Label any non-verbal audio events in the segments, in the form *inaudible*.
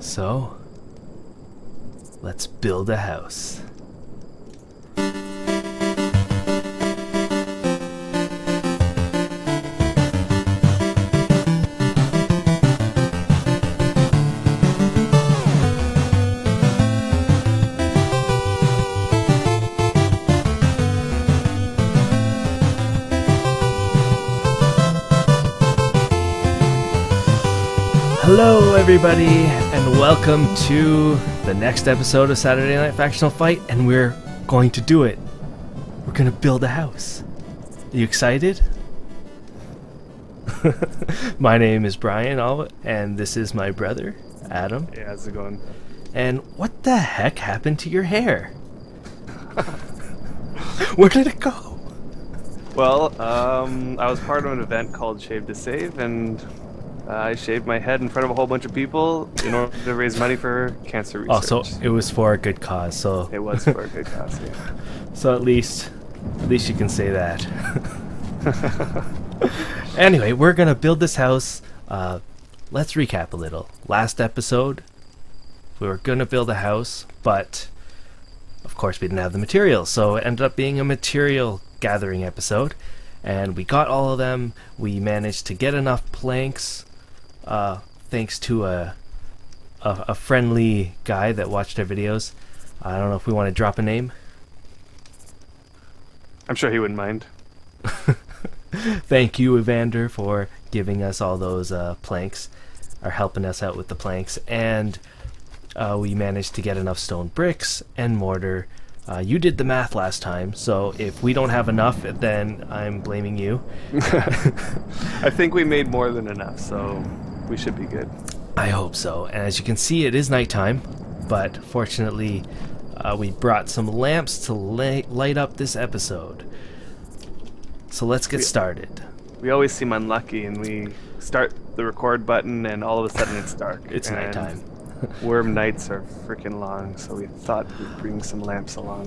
So, let's build a house. Hello, everybody, welcome to the next episode of Saturday Night Factional Fight, and we're going to do it. We're going to build a house. Are you excited? *laughs* my name is Brian, and this is my brother, Adam. Hey, how's it going? And what the heck happened to your hair? *laughs* Where did it go? Well, um, I was part of an event called Shave to Save, and uh, I shaved my head in front of a whole bunch of people in order to raise money for cancer research. Also, it was for a good cause, so it was for a good cause. Yeah. *laughs* so at least, at least you can say that. *laughs* anyway, we're gonna build this house. Uh, let's recap a little. Last episode, we were gonna build a house, but of course we didn't have the materials, so it ended up being a material gathering episode. And we got all of them. We managed to get enough planks, uh, thanks to a, a a friendly guy that watched our videos. I don't know if we want to drop a name. I'm sure he wouldn't mind. *laughs* Thank you, Evander, for giving us all those uh, planks, or helping us out with the planks. And uh, we managed to get enough stone bricks and mortar. Uh, you did the math last time, so if we don't have enough, then I'm blaming you. *laughs* *laughs* I think we made more than enough, so we should be good. I hope so. And as you can see, it is nighttime, but fortunately, uh, we brought some lamps to la- light up this episode. So let's get We- started. We always seem unlucky, and we start the record button, and all of a sudden it's dark. *laughs* It's nighttime. *laughs* Wurm nights are freaking long, so we thought we'd bring some lamps along.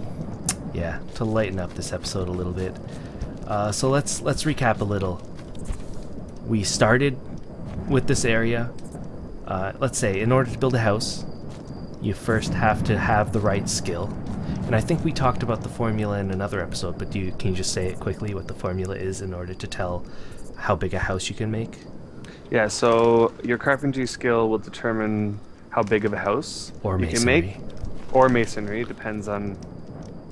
yeah, to lighten up this episode a little bit. Uh, so let's let's recap a little. We started with this area. Uh, let's say in order to build a house, you first have to have the right skill. And I think we talked about the formula in another episode, but do you, can you just say it quickly what the formula is in order to tell how big a house you can make? Yeah, so your carpentry skill will determine how big of a house Or you can make, or masonry. Depends on.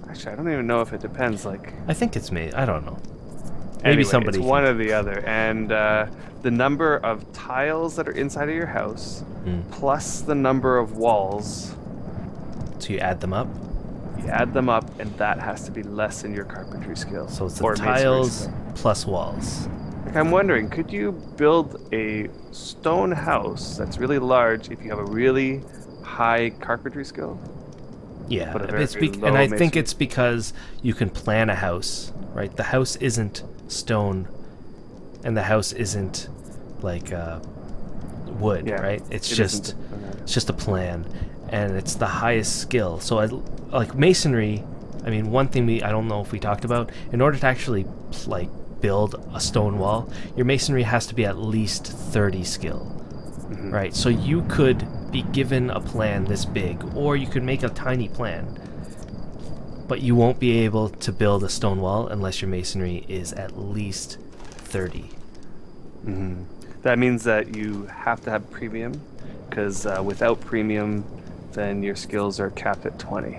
Actually, I don't even know if it depends. Like I think it's me. I don't know. Maybe anyway, somebody. It's one or the other, and uh, the number of tiles that are inside of your house, Mm. plus the number of walls. So you add them up. You add them up, and that has to be less than your carpentry skill. So it's the tiles plus walls. Like I'm wondering, could you build a stone house that's really large if you have a really high carpentry skill? Yeah, it's very and I think it's because you can plan a house, right? The house isn't stone, and the house isn't like uh, wood, Yeah, right? It's it just it's just a plan, and it's the highest skill. So I like masonry. I mean, one thing we I don't know if we talked about in order to actually like build a stone wall, your masonry has to be at least thirty skill. Mhm. Right, so you could be given a plan this big, or you could make a tiny plan. But you won't be able to build a stone wall unless your masonry is at least 30. Mhm. That means that you have to have premium, because uh, without premium, then your skills are capped at 20.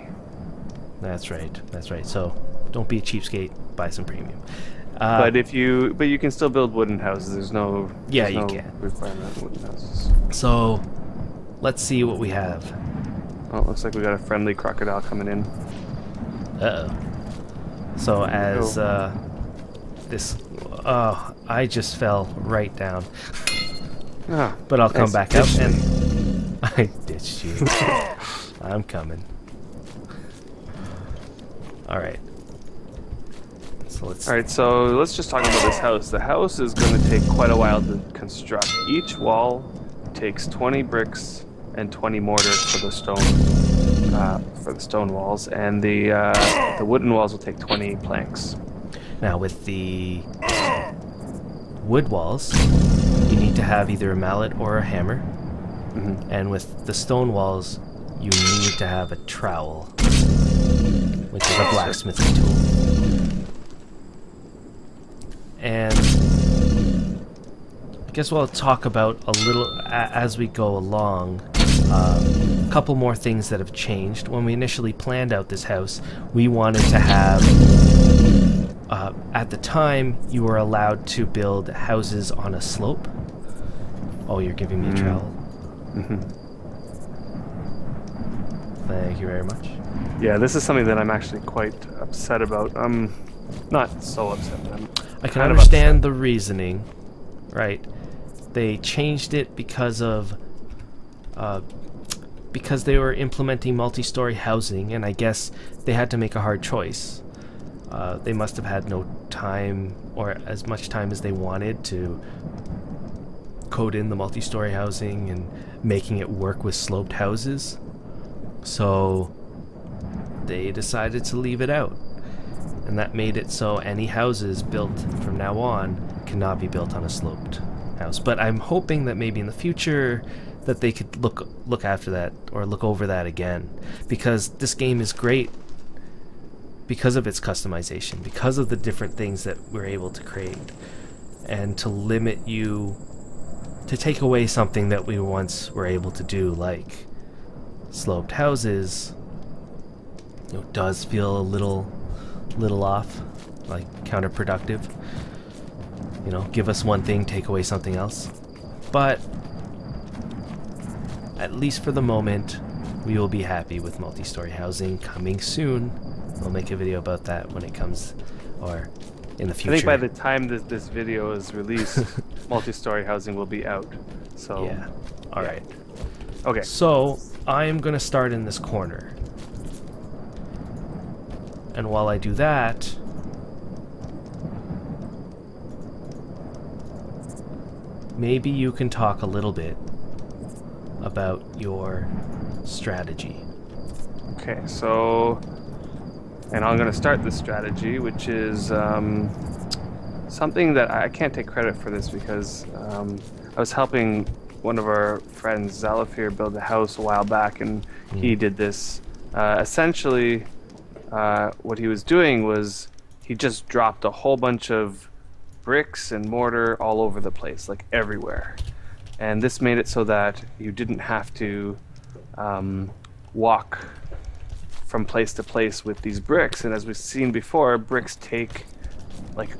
That's right, that's right. So don't be a cheapskate, buy some premium. Uh, but if you, but you can still build wooden houses. There's no, Yeah, there's you no can. requirement wooden houses. so let's see what we have. Oh, it looks like we got a friendly crocodile coming in. Uh oh. So as uh, this, oh, I just fell right down. Ah, But I'll come back up and *laughs* I ditched you. *laughs* I'm coming. All right. So let's. All right, so let's just talk about this house. The house is going to take quite a while to construct. Each wall takes 20 bricks and 20 mortars for the stone uh, for the stone walls, and the uh, the wooden walls will take 20 planks. Now with the wood walls, you need to have either a mallet or a hammer. Mhm. And with the stone walls, you need to have a trowel, which is a blacksmithing tool. And I guess we'll talk about a little a- as we go along. Um, couple more things that have changed. When we initially planned out this house, we wanted to have. Uh, at the time, you were allowed to build houses on a slope. Oh, you're giving me a Mm. trowel. Mhm. Thank you very much. Yeah, this is something that I'm actually quite upset about. I'm not so upset. I'm I can understand the reasoning, right? They changed it because of uh, because they were implementing multi-story housing, and I guess they had to make a hard choice. Uh, they must have had no time or as much time as they wanted to code in the multi-story housing and making it work with sloped houses. So they decided to leave it out and that made it so any houses built from now on cannot be built on a sloped house. But I'm hoping that maybe in the future that they could look look after that or look over that again because this game is great because of its customization, because of the different things that we're able to create and to limit you to take away something that we once were able to do like sloped houses you know, does feel a little little off, like counterproductive. You know, give us one thing, take away something else. But at least for the moment, we will be happy with multi-story housing coming soon. We'll make a video about that when it comes, or in the future. I think by the time this, this video is released, *laughs* multi-story housing will be out. So yeah. All right. Okay. So I am going to start in this corner. And while I do that, maybe you can talk a little bit about your strategy. Okay, so, and I'm going to start this strategy, which is um, something that I can't take credit for this because um, I was helping one of our friends, Zalafir, build a house a while back, and he did this. Uh, essentially, uh, what he was doing was he just dropped a whole bunch of bricks and mortar all over the place, like everywhere. And this made it so that you didn't have to um, walk from place to place with these bricks. And as we've seen before, bricks take like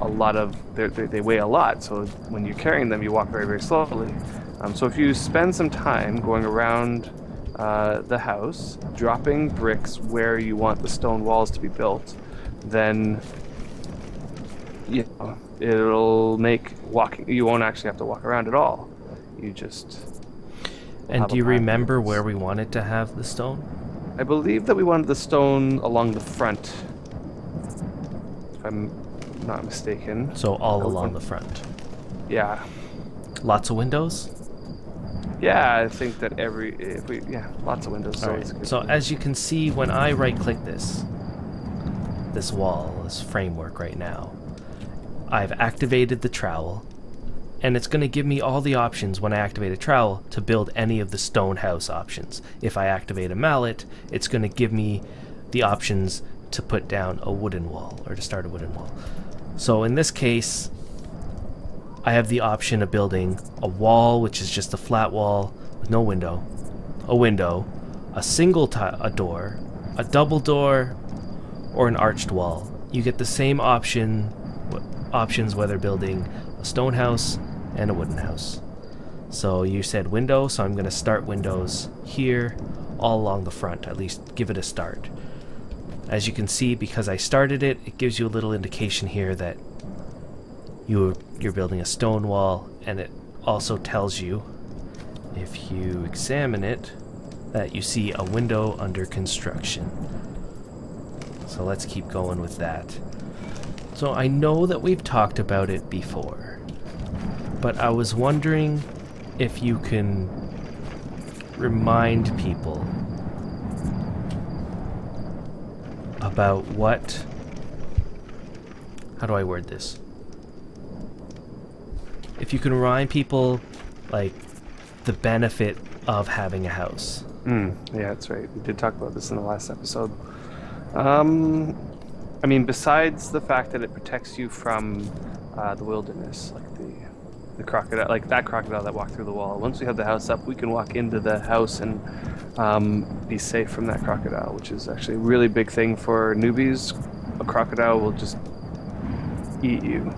a lot of they they weigh a lot. So when you're carrying them, you walk very very slowly. Um, so if you spend some time going around uh, the house, dropping bricks where you want the stone walls to be built, then you know, it'll make walking. You won't actually have to walk around at all. You just. And do you remember where we wanted to have the stone? I believe that we wanted the stone along the front. If I'm not mistaken. So all along the front. Yeah. Lots of windows? Yeah, I think that every if we yeah, lots of windows. So. So as you can see, when I right click this, this wall, this framework right now, I've activated the trowel, and it's going to give me all the options when I activate a trowel to build any of the stone house options. If I activate a mallet, it's going to give me the options to put down a wooden wall or to start a wooden wall. So in this case, I have the option of building a wall, which is just a flat wall with no window, a window, a single a door, a double door, or an arched wall. You get the same option options whether building stone house and a wooden house. So you said window, so I'm going to start windows here all along the front, at least give it a start. As you can see, because I started it, it gives you a little indication here that you you're building a stone wall, and it also tells you, if you examine it, that you see a window under construction. So let's keep going with that. So I know that we've talked about it before, but I was wondering if you can remind people about what. How do I word this? If you can remind people, like, the benefit of having a house. Mm, yeah, that's right. We did talk about this in the last episode. Um, I mean, besides the fact that it protects you from uh, the wilderness, like the the crocodile, like that crocodile that walked through the wall. Once we have the house up, we can walk into the house and um, be safe from that crocodile, which is actually a really big thing for newbies. A crocodile will just eat you.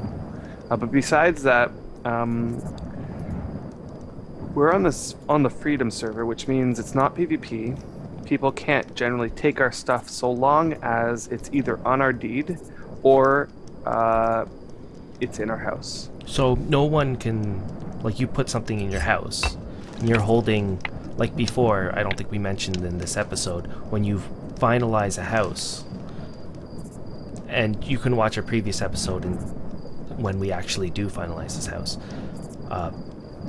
Uh, but besides that, um, we're on this on the freedom server, which means it's not PvP. People can't generally take our stuff so long as it's either on our deed or uh, it's in our house. So no one can, like, you put something in your house, and you're holding, like before. I don't think we mentioned in this episode when you finalize a house, and you can watch a previous episode and when we actually do finalize this house. Uh,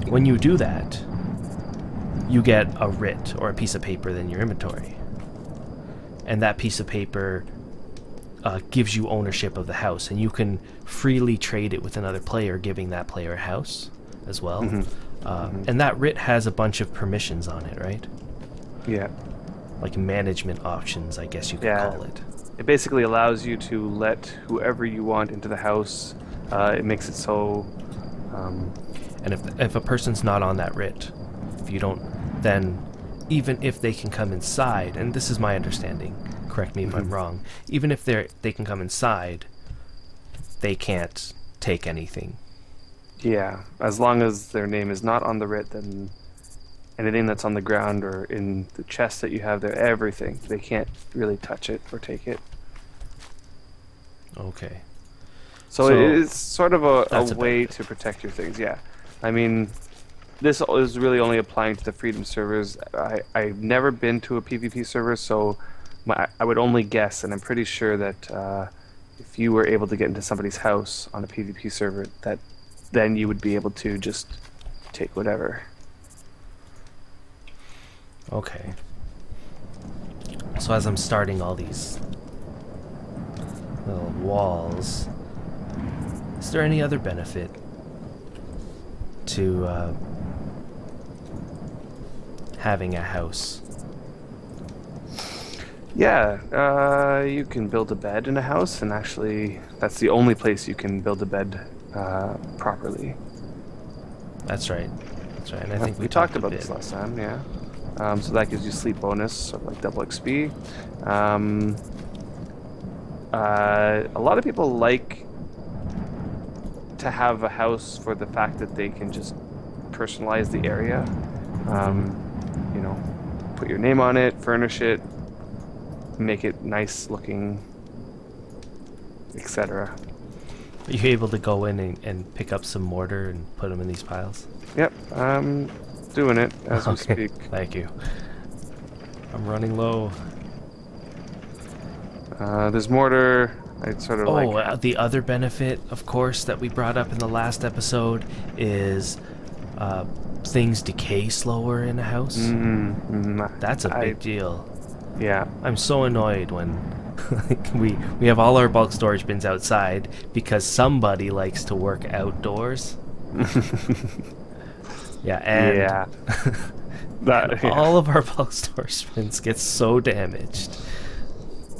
when you do that, you get a writ or a piece of paper in your inventory. And that piece of paper uh, gives you ownership of the house, and you can freely trade it with another player, giving that player a house as well. Mhm. Uh, And that writ has a bunch of permissions on it, right? Yeah. Like management options, I guess you could Yeah. call it. It basically allows you to let whoever you want into the house. Uh, it makes it so. Um, And if if a person's not on that writ, if you don't, then even if they can come inside, and this is my understanding, correct me if I'm Mhm. wrong. Even if they they can come inside, they can't take anything. yeah, as long as their name is not on the writ, then anything that's on the ground or in the chest that you have there, everything, they can't really touch it or take it. Okay. So, So, it is sort of a, a way to protect your things. Yeah, I mean, this is really only applying to the freedom servers. I I've never been to a PvP server, so my, I would only guess, and I'm pretty sure that uh, if you were able to get into somebody's house on a PvP server, that then you would be able to just take whatever. Okay. So as I'm starting all these little walls, is there any other benefit to uh, having a house? Yeah, uh, you can build a bed in a house, and actually, that's the only place you can build a bed uh, properly. That's right. That's right. And I Yeah, think we, we talked a about this last time, yeah. Um, so that gives you sleep bonus, sort of like double XP. Um, uh, a lot of people like to have a house for the fact that they can just personalize the area. Um, you know, put your name on it, furnish it, make it nice looking, etc. Are you able to go in and, and pick up some mortar and put them in these piles? Yep, I'm doing it as we speak. Thank you. I'm running low. Uh, there's mortar. I sort of Oh, like. uh, the other benefit, of course, that we brought up in the last episode is uh, things decay slower in a house. Mm, mm, That's a big deal. Yeah. I'm so annoyed when *laughs* we we have all our bulk storage bins outside because somebody likes to work outdoors. *laughs* Yeah, and yeah. *laughs* That. Yeah. all of our bulk storage bins get so damaged.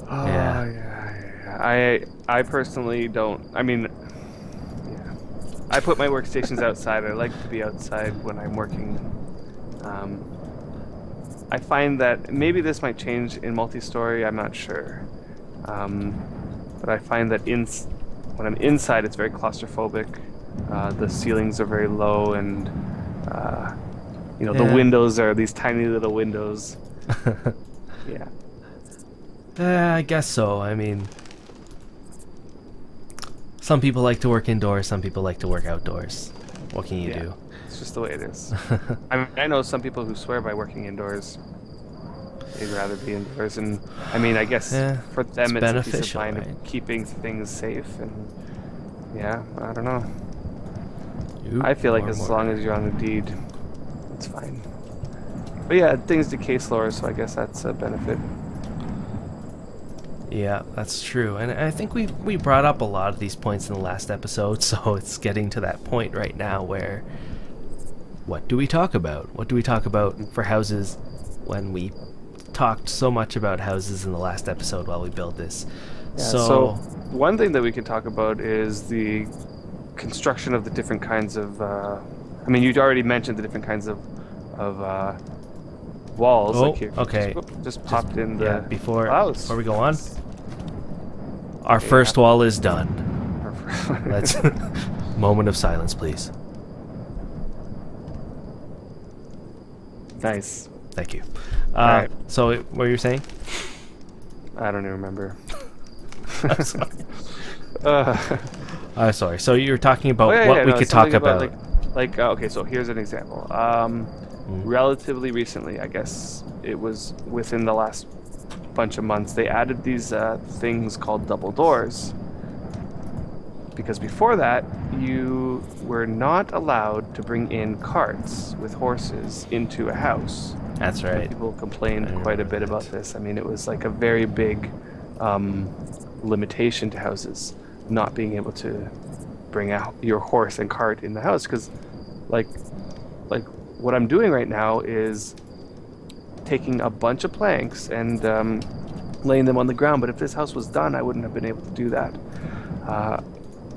Oh, yeah. yeah. I I personally don't. I mean. I put my workstations outside. I like to be outside when I'm working. Um, I find that maybe this might change in multi-story. I'm not sure, um, but I find that in when I'm inside, it's very claustrophobic. Uh, the ceilings are very low, and uh, you know Yeah. the windows are these tiny little windows. *laughs* Yeah. Uh, I guess so. I mean, some people like to work indoors, some people like to work outdoors. What can you Yeah. do? It's just the way it is. *laughs* I mean, I know some people who swear by working indoors. They'd rather be indoors, and I mean, I guess Yeah, for them it's it's, a piece of mind right? of keeping things safe, and yeah, I don't know. I feel like as mortar. long as you're on the deed, it's fine. But yeah, things decay slower, so I guess that's a benefit. Yeah, that's true. And I think we we brought up a lot of these points in the last episode, *laughs* so it's getting to that point right now where what do we talk about? What do we talk about for houses when we talked so much about houses in the last episode while we build this? Yeah, so, so one thing that we can talk about is the construction of the different kinds of. Uh, I mean, you'd already mentioned the different kinds of of uh, walls. Oh, like here. okay. Just, just popped in the yeah, before house. before we go on, our first wall is done. *laughs* *laughs* Let's *laughs* moment of silence, please. nice. Thank you. Uh. So, it- what were you saying? I don't even remember. I'm sorry. Uh, Uh, sorry. So you were talking about oh, yeah, what yeah, we no, could talk something about. Like, like uh, okay, so here's an example. Um, Mm. Relatively recently, I guess it was within the last bunch of months, they added these uh, things called double doors. Because before that, you were not allowed to bring in carts with horses into a house. That's right. People complained quite a bit that. about this. I mean, it was like a very big um, limitation to houses not being able to bring out your horse and cart in the house because, like what I'm doing right now is taking a bunch of planks and um, laying them on the ground. But if this house was done, I wouldn't have been able to do that. Uh,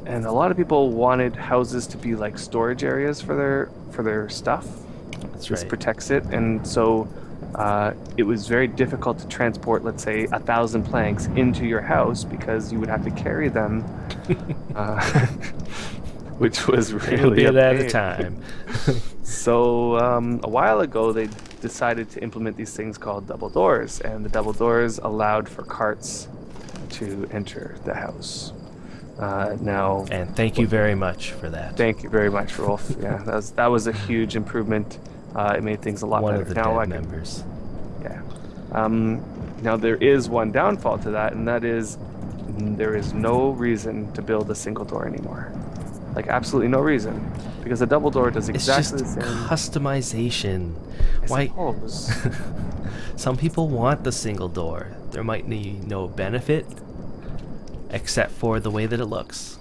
and a lot of people wanted houses to be like storage areas for their for their stuff That's this right. protects it, and so uh, it was very difficult to transport, let's say, a thousand planks into your house because you would have to carry them, *laughs* uh, *laughs* which was really a bit at a time. *laughs* So um, a while ago, they decided to implement these things called double doors, and the double doors allowed for carts to enter the house. Uh, now, and thank you very much for that. Thank you very much, Rolf. Yeah, that was that was a huge improvement. Uh, it made things a lot One better. of the now can, members. yeah. Um, now there is one downfall to that, and that is there is no reason to build a single door anymore. Like absolutely no reason, because the double door does It's exactly just the same. customization. I Why? suppose. Oh, *laughs* Some people want the single door. There might be no benefit, except for the way that it looks.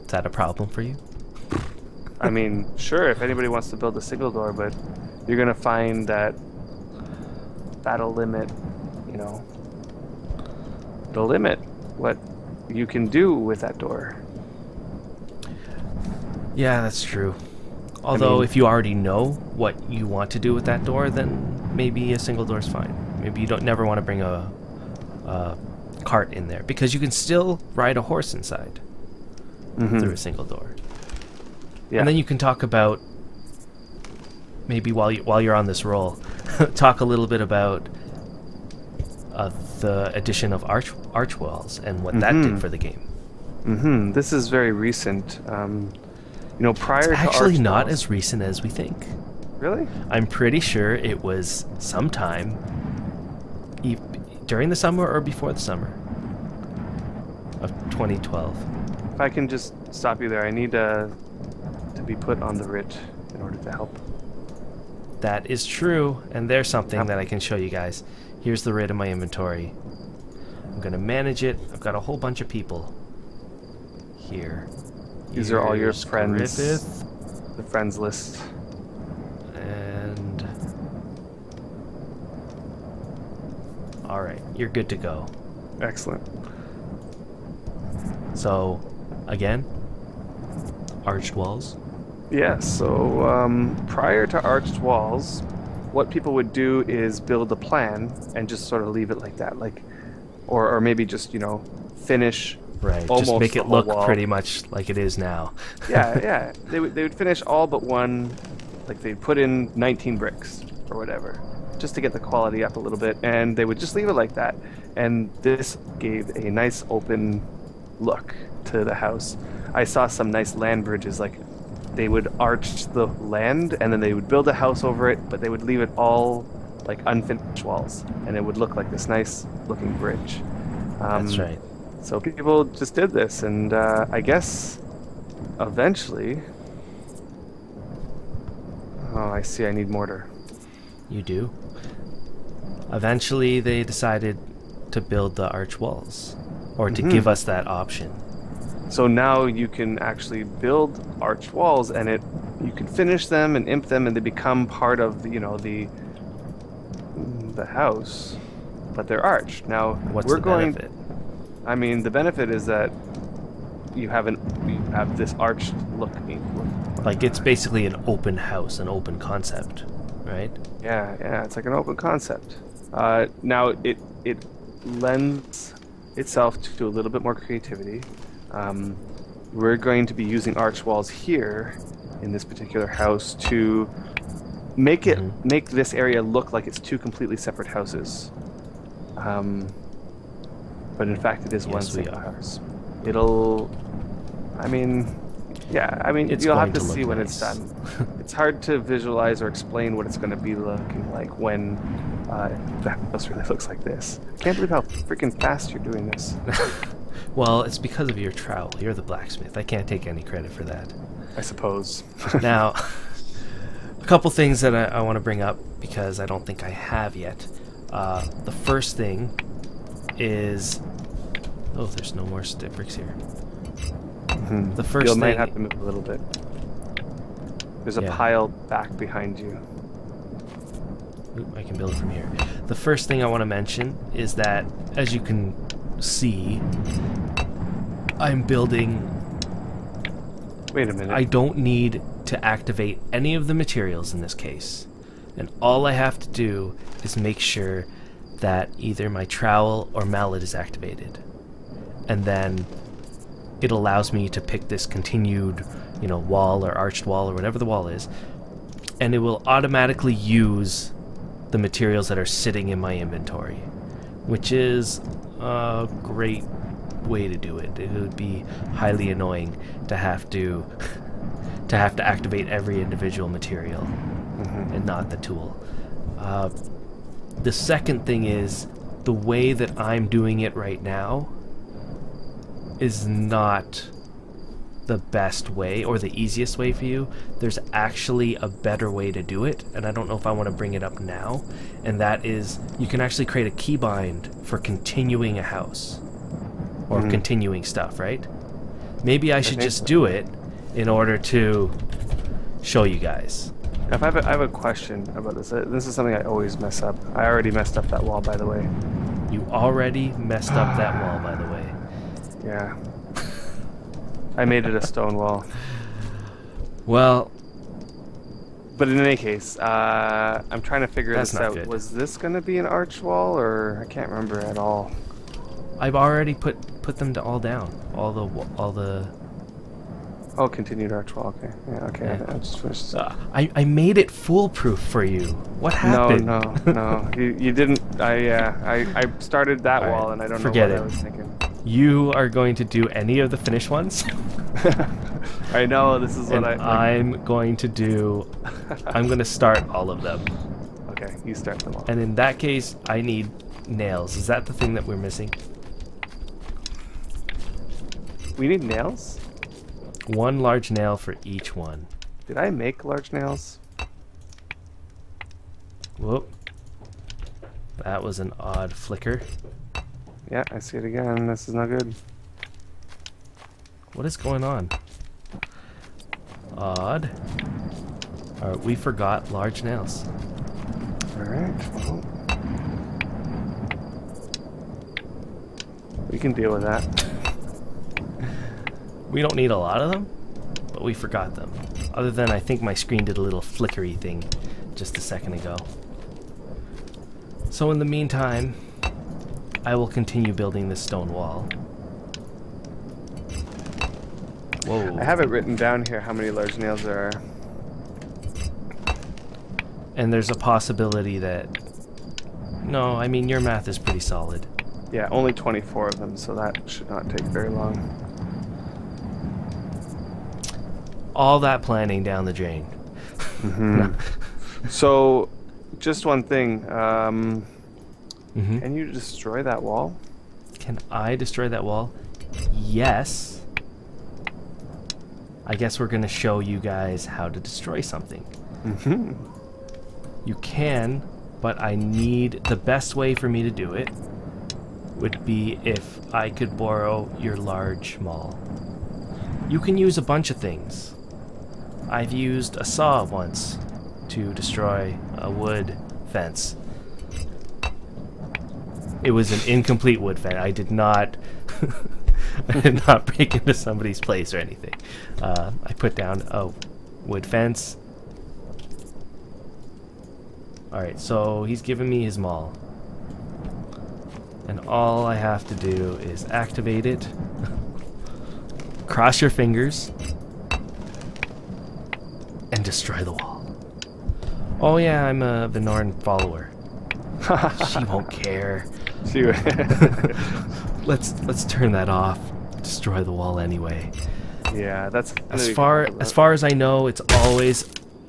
Is that a problem for you? I mean, sure, if anybody wants to build a single door, but you're gonna find that that'll limit, you know, it'll limit what you can do with that door. Yeah, that's true. Although, mean- if you already know what you want to do with that door, then maybe a single door is fine. Maybe you don't never want to bring a, a cart in there because you can still ride a horse inside mm-hmm. through a single door. Yeah. And then you can talk about maybe while you while you're on this roll, *laughs* talk a little bit about uh, the addition of arch arch walls and what that Mhm. did for the game. hmm This is very recent. Um, you know, prior It's to actually not Walls- as recent as we think. really. I'm pretty sure it was sometime e- during the summer or before the summer of 2012. If I can just stop you there, I need uh, to be put on the writ in order to help. That is true, and there's something Yep. that I can show you guys. Here's the rate of my inventory. I'm gonna manage it. I've got a whole bunch of people here. These are all your Here's friends. Griphyth The friends list. and. All right, you're good to go. Excellent. So, again, arched walls. Yeah, so um, prior to arched walls, what people would do is build a plan and just sort of leave it like that, like, or or maybe just you know finish. Right, just make it look wall. pretty much like it is now. *laughs* Yeah, yeah. They would they would finish all but one, like they'd put in 19 bricks or whatever, just to get the quality up a little bit, and they would just leave it like that. And this gave a nice open look to the house. I saw some nice land bridges, like they would arch the land and then they would build a house over it, but they would leave it all like unfinished walls, and it would look like this nice looking bridge. Um, That's right. So people just did this, and uh, I guess eventually. Oh, I see. I need mortar. You do. Eventually, they decided to build the arch walls, or to Mhm. give us that option. So now you can actually build arched walls, and it you can finish them and imp them, and they become part of the, you know the the house, but they're arched. Now What's we're the going. benefit? I mean, the benefit is that you have an you have this arched look. look Like it's basically an open house, an open concept, right? Yeah, yeah, it's like an open concept. Uh, now it it lends itself to a little bit more creativity. Um, we're going to be using arch walls here in this particular house to make it Mhm. make this area look like it's two completely separate houses. Um, but in fact, it is one Yes, we single are. house. It'll, I mean, yeah, I mean, It's you'll have to, to see when it's done. *laughs* it's hard to visualize or explain what it's going to be looking like when uh, the house really looks like this. I can't believe how freaking fast you're doing this. *laughs* Well, it's because of your trowel. You're the blacksmith. I can't take any credit for that. I suppose. *laughs* now, a couple things that I, I want to bring up because I don't think I have yet. Uh, the first thing is. Oh, there's no more stick bricks here. Mhm. The first you might thing- have to move a little bit. There's a Yeah. pile back behind you. Oop, I can build it from here. The first thing I want to mention is that, as you can see, I'm building. Wait a minute. I don't need to activate any of the materials in this case. And all I have to do is make sure that either my trowel or mallet is activated. And then it allows me to pick this continued, you know, wall or arched wall or whatever the wall is. And it will automatically use the materials that are sitting in my inventory, which is a great way to do it. It would be highly annoying to have to *laughs* to have to activate every individual material Mhm. and not the tool. Uh, the second thing is the way that I'm doing it right now is not the best way or the easiest way for you. There's actually a better way to do it, and I don't know if I want to bring it up now. And that is you can actually create a keybind for continuing a house or Mhm. continuing stuff, right? Maybe I should think just so. do it in order to show you guys. If I, have a, I have a question about this. Uh, This is something I always mess up. I already messed up that wall, by the way. You already messed up that wall, by the way. *sighs* Yeah. I made it a stone wall. Well, But in any case, uh, I'm trying to figure this out. good. Was this going to be an arch wall, or I can't remember at all. I've already put put them to all down. All the all the. Oh, continued arch wall. Okay. Yeah. Okay. Yeah. I just finished. Uh, I I made it foolproof for you. What No, happened? no, no. *laughs* no. You, you didn't. I yeah. I, I started that All right, wall, and I don't forget know it. what I was thinking. You are going to do any of the finished ones, *laughs* I know this is what and I. I'm going to do. I'm going to start all of them. okay, you start them all. And in that case, I need nails. Is that the thing that we're missing? We need nails. One large nail for each one. Did I make large nails? Whoop. That was an odd flicker. Yeah, I see it again. This is not good. What is going on? Odd. Alright, we forgot large nails. All right. Well, we can deal with that. *laughs* We don't need a lot of them, but we forgot them. Other than I think my screen did a little flickery thing just a second ago. So in the meantime, I will continue building this stone wall. Whoa. I have it written down here how many large nails there are. And there's a possibility that... No, I mean, your math is pretty solid. Yeah, only 24 of them, so that should not take very long. All that planning down the drain. Mm-hmm. *laughs* So, just one thing. Um, hmm can you destroy that wall? Can I destroy that wall? Yes. I guess we're going to show you guys how to destroy something. Mm-hmm. You can, but I need the best way for me to do it would be if I could borrow your large maul. You can use a bunch of things. I've used a saw once to destroy a wood fence. It was an incomplete wood fence. I did not *laughs* I did not break into somebody's place or anything. Uh, I put down a wood fence. Alright, so he's giving me his maul. And all I have to do is activate it. *laughs* Cross your fingers. And destroy the wall. Oh yeah, I'm a Vynora follower. *laughs* she won't care. See *laughs* Let's let's turn that off. Destroy the wall anyway. yeah, that's As far as far as I know, it's always.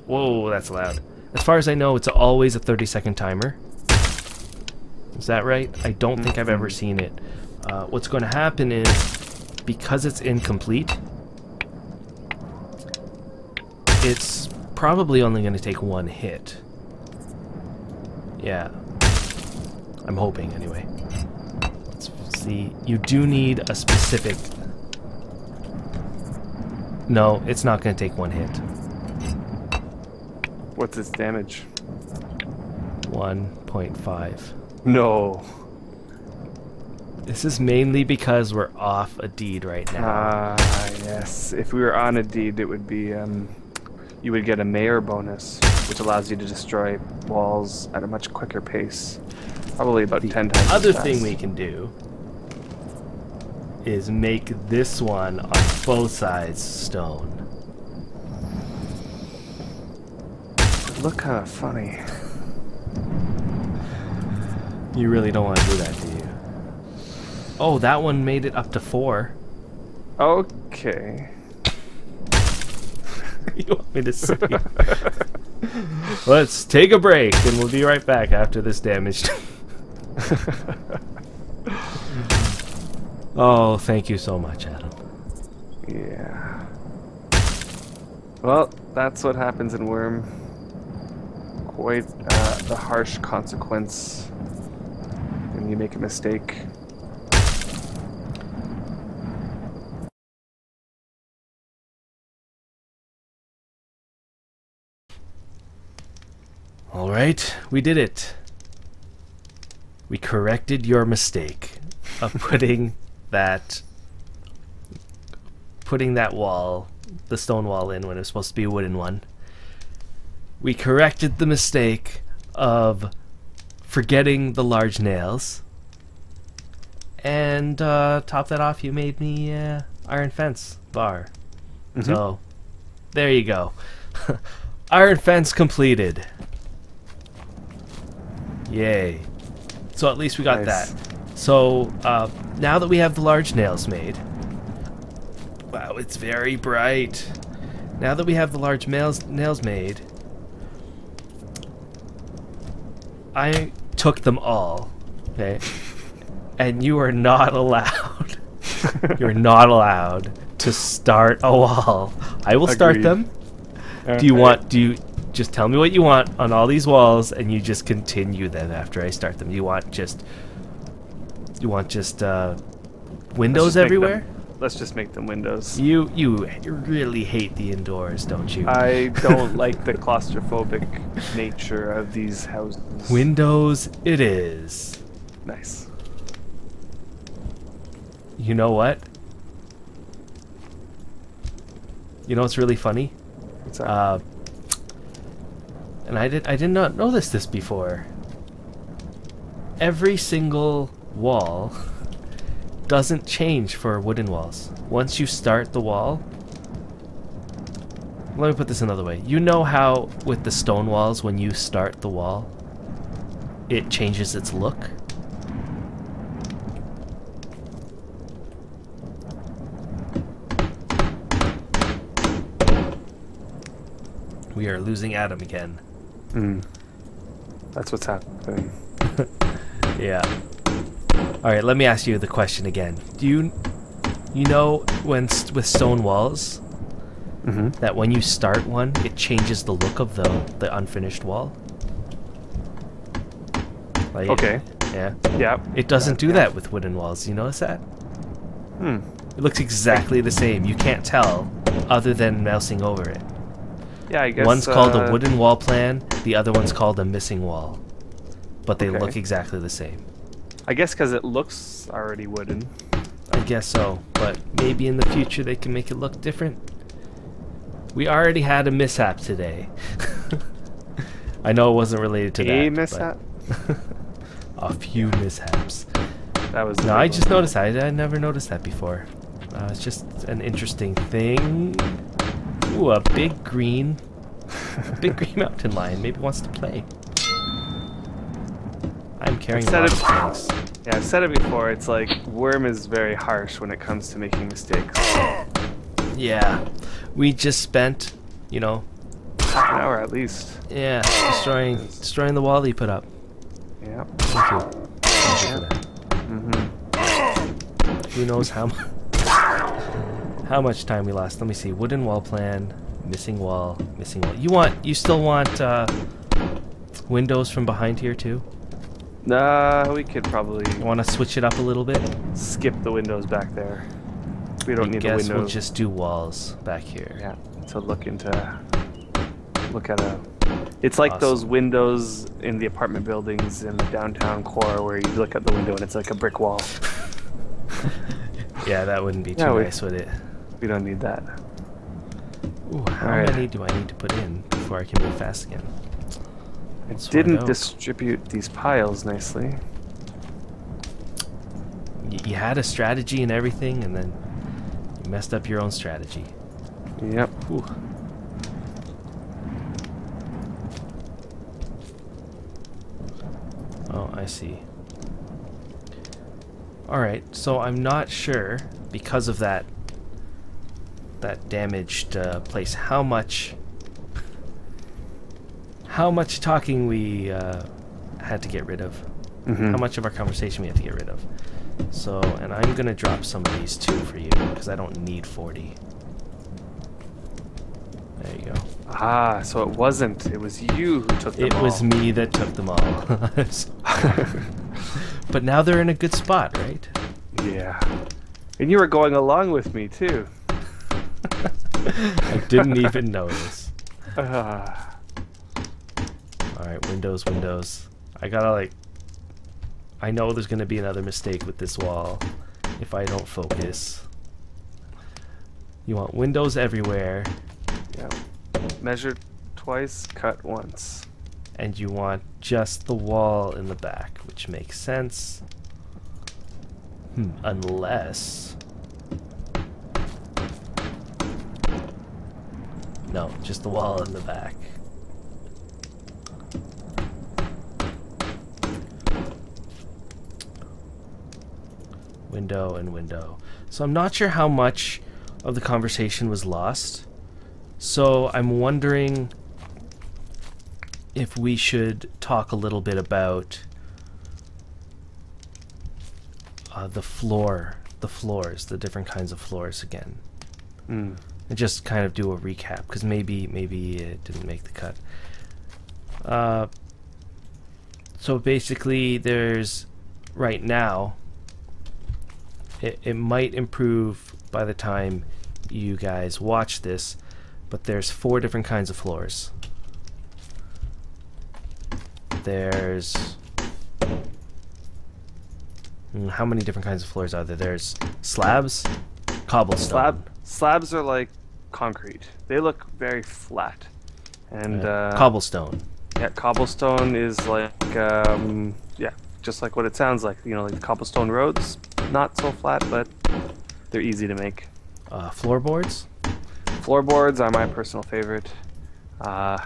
Whoa, that's loud. As far as I know, it's always a 30 second timer. Is that right? I don't think I've ever seen it. Uh, what's going to happen is because it's incomplete, it's probably only going to take one hit. Yeah. I'm hoping, anyway. Let's see. You do need a specific no, it's not going to take one hit. What's its damage? 1.5. No. This is mainly because we're off a deed right now. Ah, yes. If we were on a deed, it would be um, you would get a mayor bonus, which allows you to destroy walls at a much quicker pace. Probably about the ten times. as other thing we can do is make this one on both sides stone. look kind of funny. You really don't want to do that, do you? Oh, that one made it up to four. Okay. *laughs* you want me to see? *laughs* Let's take a break, and we'll be right back after this damage. *laughs* *laughs* oh, thank you so much, Adam. yeah. Well, that's what happens in Wurm. Quite uh, the harsh consequence when you make a mistake. All right, we did it. We corrected your mistake of putting that putting that wall, the stone wall in when it was supposed to be a wooden one. We corrected the mistake of forgetting the large nails. And uh, top that off, you made me uh, iron fence bar. Mhm. So, there you go. *laughs* iron fence completed. Yay. So at least we got Nice. that. So uh, now that we have the large nails made, wow, it's very bright. Now that we have the large nails nails made, I took them all, okay, *laughs* and you are not allowed. You're not allowed to start a wall. I will start Agreed. them. Do you want? Do you just tell me what you want on all these walls, and you just continue them after I start them? You want just? You want just uh, windows just make them- everywhere? Let's just make them windows. You you really hate the indoors, don't you? I *laughs* don't like the claustrophobic nature of these houses. Windows it is. Nice. You know what? You know what's really funny? What's that? Uh, and I did I did not this this before. Every single wall *laughs* doesn't change for wooden walls. Once you start the wall, let me put this another way. You know how with the stone walls, when you start the wall, it changes its look. We are losing Adam again. Hmm. That's what's happening. *laughs* Yeah. All right, let me ask you the question again. Do you you know when with stone walls Mm-hmm. that when you start one, it changes the look of the the unfinished wall? Like, Okay. Yeah. Yeah. It doesn't do yeah. that with wooden walls. You notice that? Hmm. It looks exactly the same. You can't tell other than mousing over it. Yeah, I guess. one's called a uh, wooden wall plan, the other one's called a missing wall. But they Okay. look exactly the same. I guess because it looks already wooden. I guess so, but maybe in the future they can make it look different. We already had a mishap today. *laughs* I know it wasn't related to A that. but- mishap? *laughs* a few mishaps. That was. No, I just noticed that. I, I never noticed that before. Uh, it's just an interesting thing. Ooh, a big green, a big green *laughs* mountain lion. Maybe wants to play. I'm carrying a said lot of things. Yeah, I've said it before. It's like Wurm is very harsh when it comes to making mistakes. Yeah, we just spent, you know, an hour at least. yeah, destroying destroying the wall that you put up. Yeah. Thank you. Thank you for that. Mm-hmm. Who knows how mu- how much time we lost? Let me see. Wooden wall plan, missing wall, missing wall. You want? You still want uh, windows from behind here too? Nah, we could probably want to switch it up a little bit? skip the windows back there. We don't I need the guess windows. we'll just do walls back here. Yeah, to look into, look at a. It's like Awesome. those windows in the apartment buildings in the downtown core where you look at the window and it's like a brick wall. *laughs* Yeah, that wouldn't be too Yeah, nice, would it? We don't need that. Ooh, how many do I need to put in before I can move fast again? It Let's didn't distribute these piles nicely. Y- you had a strategy and everything, and then you messed up your own strategy. Yep. Ooh. Oh, I see. Alright, so I'm not sure, because of that that damaged uh, place, how much how much talking we uh, had to get rid of. Mhm. How much of our conversation we had to get rid of. So, and I'm gonna drop some of these too for you, because I don't need 40. There you go. Ah, so it wasn't. It was you who took them It was me that took them all. *laughs* But now they're in a good spot, right? *laughs* yeah. And you were going along with me too. I didn't even notice. *sighs* Ah. Alright, windows, windows. I gotta like... I know there's gonna be another mistake with this wall if I don't focus. You want windows everywhere, yeah. Measure twice, cut once. and you want just the wall in the back, which makes sense. Hmm, unless... No, just the wall in the back. Window and window. So I'm not sure how much of the conversation was lost. So I'm wondering if we should talk a little bit about uh, the floor, the floors, the different kinds of floors again, Mm. And just kind of do a recap because maybe maybe it didn't make the cut. Uh, so basically, there's right now. It, it might improve by the time you guys watch this, but there's four different kinds of floors. There's Mm, how many different kinds of floors are there? There's slabs, cobblestone, Slab slabs are like concrete. They look very flat. And uh, cobblestone. yeah, cobblestone is like um, yeah, just like what it sounds like. You know, like cobblestone roads, not so flat, but they're easy to make. Uh, floorboards. Floorboards are my personal favorite. Uh,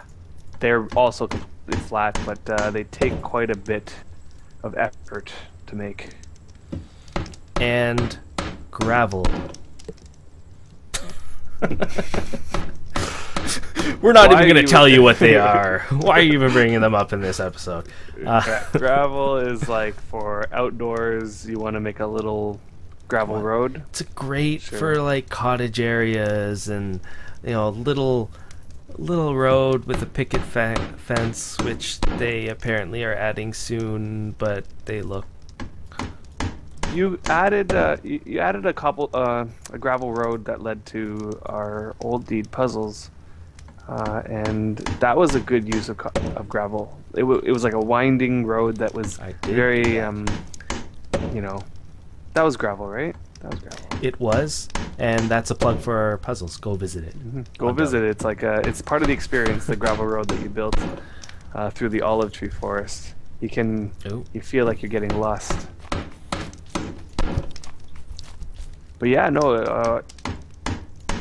they're also completely flat, but uh, they take quite a bit of effort to make. and gravel. *laughs* We're not Why even going to tell you what they *laughs* are. Why are you even bringing them up in this episode? Uh, gravel is like for outdoors. You want to make a little gravel road. it's great Sure. for like cottage areas and you know little little road with a picket fe- fence, which they apparently are adding soon, but they look You added uh, you, you added a couple uh, a gravel road that led to our old deed puzzles, uh, and that was a good use of, of gravel. It, it was like a winding road that was very um, you know, that was gravel, right? That was gravel. It was, and that's a plug for our puzzles. Go visit it. Go I'm visit. it. It's like a, it's part of the experience, the gravel road that you built uh, through the olive tree forest. You can Oh, you feel like you're getting lost. But yeah, no, uh,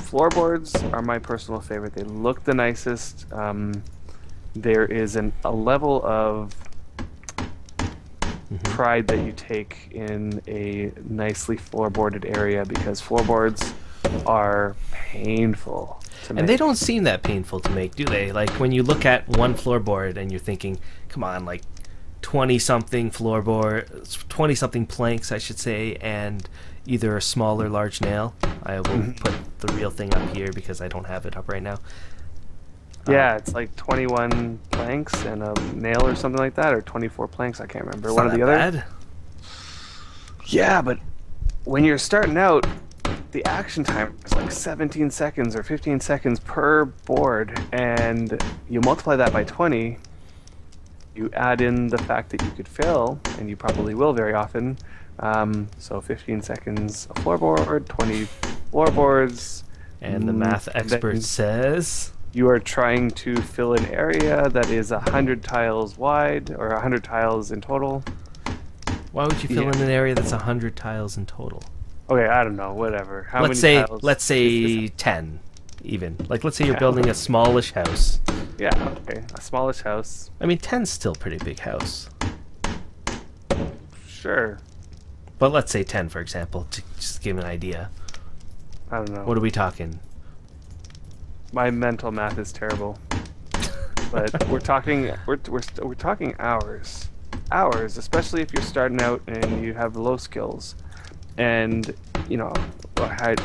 floorboards are my personal favorite. They look the nicest. Um, there is an, a level of mhm. pride that you take in a nicely floorboarded area because floorboards are painful to make. And they don't seem that painful to make, do they? Like when you look at one floorboard and you're thinking, come on, like 20 something floorboard, 20 something planks, I should say, and either a small or large nail. I will Mhm. put the real thing up here because I don't have it up right now. Uh, Yeah, it's like 21 planks and a nail or something like that, or 24 planks. I can't remember. One or the that other. bad. Yeah, but when you're starting out, the action time is like 17 seconds or 15 seconds per board, and you multiply that by 20. You add in the fact that you could fail, and you probably will very often. Um, so 15 seconds a floorboard, 20 floorboards. And the Mm, math then expert says, You are trying to fill an area that is 100 tiles wide, or 100 tiles in total. why would you fill Yeah. in an area that's 100 tiles in total? Okay, I don't know, whatever. How let's many say tiles let's say 10 even. Like let's say you're Yeah. building a smallish house. Yeah, okay. A smallish house. I mean 10's still a pretty big house. Sure. But let's say 10 for example to just give an idea. I don't know. What are we talking? My mental math is terrible. *laughs* But we're talking we're we're, st- we're talking hours. Hours, especially if you're starting out and you have low skills. And, you know, I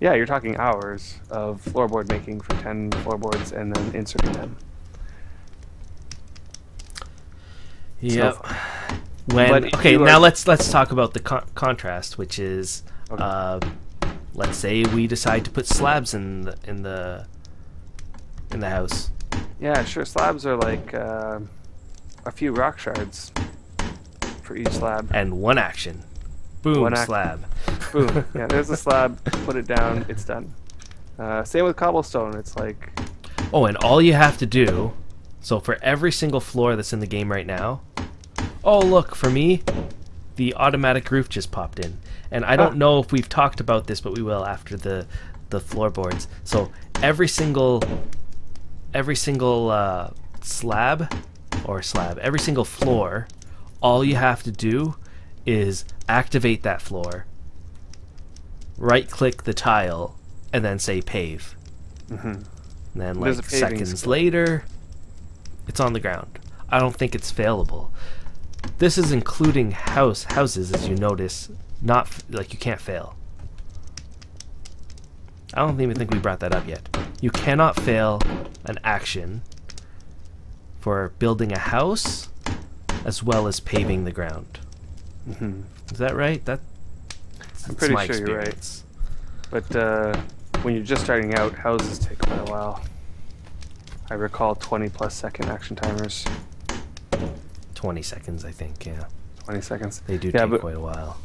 Yeah, you're talking hours of floorboard making for 10 floorboards and then inserting them. Yep. When But okay, now are- let's let's talk about the con- contrast, which is, Okay. uh, let's say we decide to put slabs in the in the in the house. Yeah, sure. Slabs are like uh, a few rock shards for each slab. and one action. Boom, One action. slab. Boom. *laughs* Yeah, there's a slab. Put it down. It's done. Uh, same with cobblestone. It's like Oh, and all you have to do, so for every single floor that's in the game right now, oh look, for me, the automatic roof just popped in. And I don't Ah. know if we've talked about this, but we will after the the floorboards. So every single every single uh, slab or slab, every single floor, all you have to do is activate that floor, right click the tile, and then say pave. Mm -hmm. And then, like seconds skill. later, it's on the ground. I don't think it's failable. This is including house houses, as you notice. Not like you can't fail. I don't even think we brought that up yet. You cannot fail an action for building a house as well as paving the ground. Mhm. Is that right? That I'm pretty sure you're right. But uh, when you're just starting out, houses take quite a while. I recall 20 plus second action timers. 20 seconds, I think. Yeah, 20 seconds. they do Yeah, take quite a while.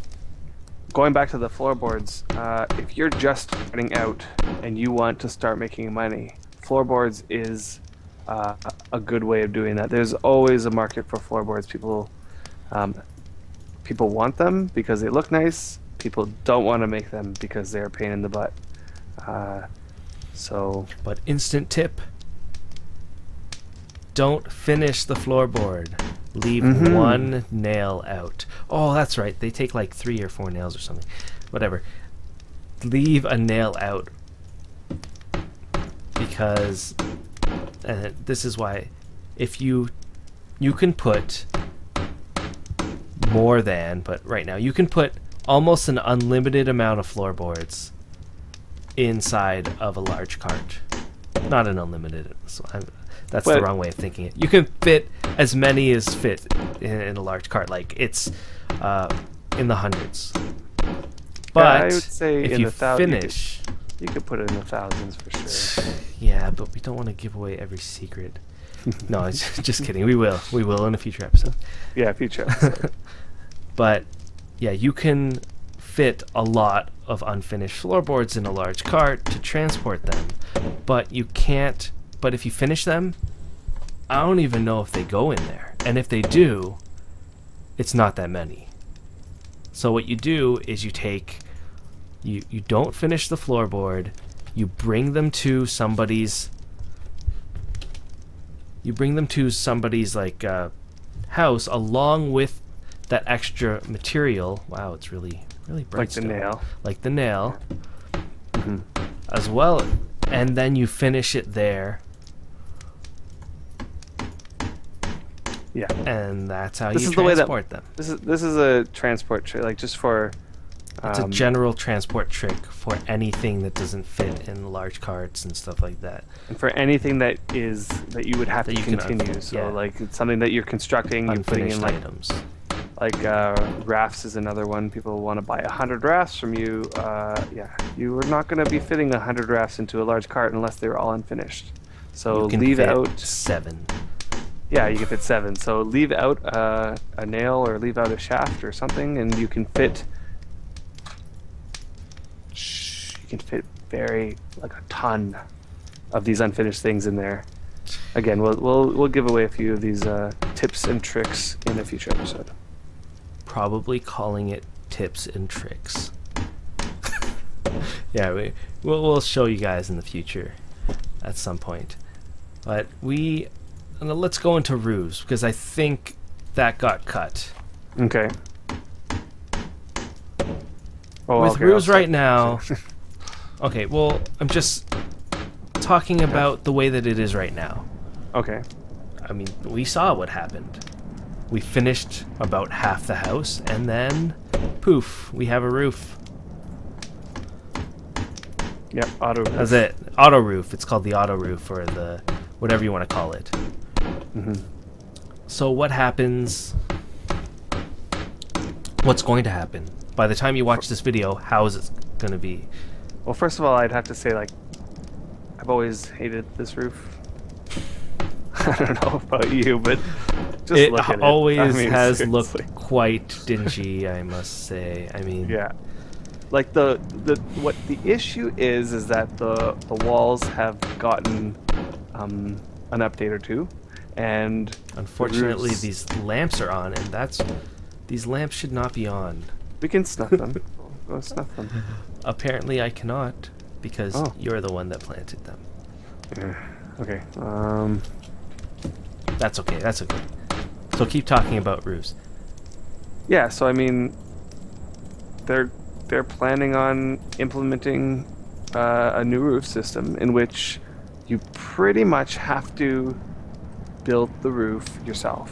Going back to the floorboards, uh, if you're just starting out and you want to start making money, floorboards is uh, a good way of doing that. There's always a market for floorboards. People, um, people want them because they look nice. People don't want to make them because they're a pain in the butt. Uh, so But instant tip don't finish the floorboard. Leave Mhm. one nail out. Oh, that's right. They take like three or four nails or something. Whatever. Leave a nail out. Because and this is why if you you can put more than, but right now you can put almost an unlimited amount of floorboards inside of a large cart. Not an unlimited. So I'm, That's the wrong way of thinking it. You can fit as many as fit in, in a large cart. Like it's uh, in the hundreds. But I would say if in you the thou- you could- finish, You could put it in the thousands for sure. *sighs* yeah, but we don't want to give away every secret. no, *laughs* it's just kidding. We will. We will in a future episode. Yeah, future *laughs* episode. But yeah, you can fit a lot of unfinished floorboards in a large cart to transport them. But you can't. But if you finish them, I don't even know if they go in there. And if they do, it's not that many. So what you do is you take you you don't finish the floorboard, you bring them to somebody's you bring them to somebody's like uh, house along with that extra material. Wow, it's really really bright. like the nail. Like the nail, Mhm. as well, and then you finish it there, Yeah. and that's how This you is the way that- transport them. This is this is a transport trick, like just for. It's a um, general transport trick for anything that doesn't fit in large carts and stuff like that. and for anything that is that you would have That to you continue. so yeah. like it's something that you're constructing, you're putting in like items. like uh, rafts is another one. People want to buy a hundred rafts from you. Uh, yeah, you are not going to be fitting a hundred rafts into a large cart unless they're all unfinished. So you can leave out. seven. Yeah, you can fit seven. So leave out uh, a nail or leave out a shaft or something, and you can fit. You can fit very like a ton of these unfinished things in there. Again, we'll we'll we'll give away a few of these uh, tips and tricks in a future episode. Probably calling it tips and tricks. *laughs* yeah, we we'll, we'll show you guys in the future at some point. But we and let's go into roofs because I think that got cut. Okay. Oh, With okay, roofs right now. *laughs* *laughs* Okay, well, I'm just talking about the way that it is right now. Okay. I mean, we saw what happened. We finished about half the house, and then, poof, we have a roof. Yep. Auto. roof. That's it. Auto roof. It's called the auto roof, or the whatever you want to call it. Hmm So, what happens? What's going to happen? By the time you watch this video, how is it going to be? Well, first of all, I'd have to say like, I've always hated this roof. *laughs* I don't know about you, but just it look at it. always I mean, has seriously. looked quite *laughs* dingy, I must say. I mean, Yeah. Like the the what the issue is is that the the walls have gotten um, an update or two, and unfortunately, roofs- these lamps are on, and that's these lamps should not be on. we can snuff them. *laughs* Go snuff them. Apparently, I cannot because Oh. you're the one that planted them. Yeah. *sighs* Okay. Um. That's okay. That's okay. So keep talking about roofs. Yeah. So I mean, they're they're planning on implementing uh, a new roof system in which you pretty much have to build the roof yourself,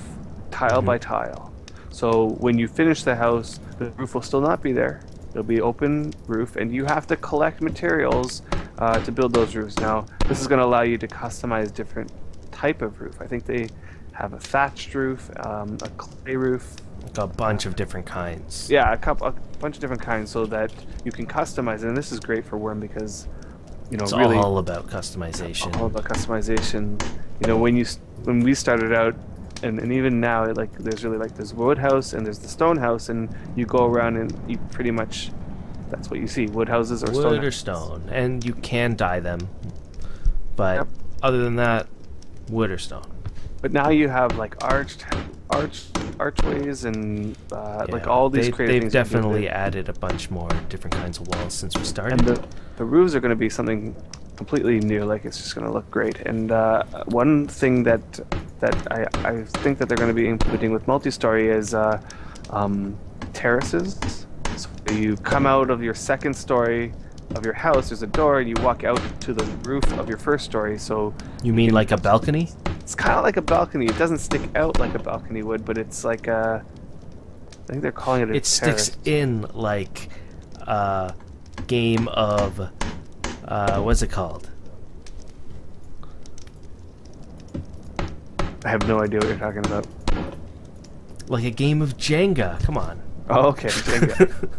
tile by tile. So when you finish the house, the roof will still not be there. It'll be open roof, and you have to collect materials uh, to build those roofs. Now, this is going to allow you to customize different type of roof. I think they have a thatched roof, um, a clay roof, a bunch of different kinds. yeah, a couple, a bunch of different kinds, so that you can customize. it. And this is great for Wurm because, you know, It's really all about customization. all about customization. You know, when you when we started out, and, and even now, it, like there's really like this wood house and there's the stone house, and you go around and you pretty much that's what you see: wood houses or stone. Wood or houses. stone, and you can dye them, but Yep. other than that, wood or stone. But now you have like arched, arch, archways and uh, like all these they, creative They've things. you can do with definitely added a bunch more different kinds of walls since we started. and the, the roofs are going to be something completely new like it's just going to look great. And uh, one thing that that I, I think that they're going to be including with multi-story is uh, um, terraces. So you come out of your second story of your house there's a door and you walk out to the roof of your first story. So you mean like a balcony? it's kind of like a balcony. It doesn't stick out like a balcony would but it's like a I think they're calling it a It sticks in like a game of uh, what's it called? I have no idea what you're talking about. Like a game of Jenga. Come on. Oh, okay. Jenga.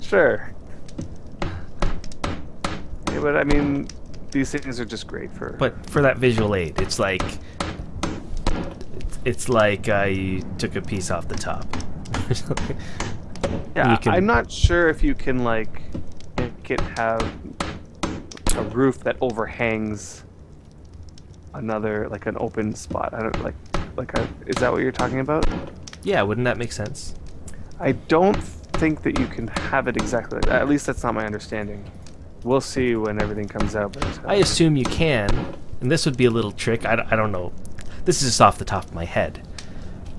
*laughs* sure. Yeah, but I mean, these things are just great for. But for that visual aid, it's like it's, like I took a piece off the top. *laughs* yeah, can- I'm not sure if you can like make it have a roof that overhangs another like an open spot. I don't like like a, is that what you're talking about? yeah, wouldn't that make sense? I don't think that you can have it exactly like that. At least that's not my understanding. We'll see when everything comes out. But, I assume you can, and this would be a little trick. I don't know. This is just off the top of my head.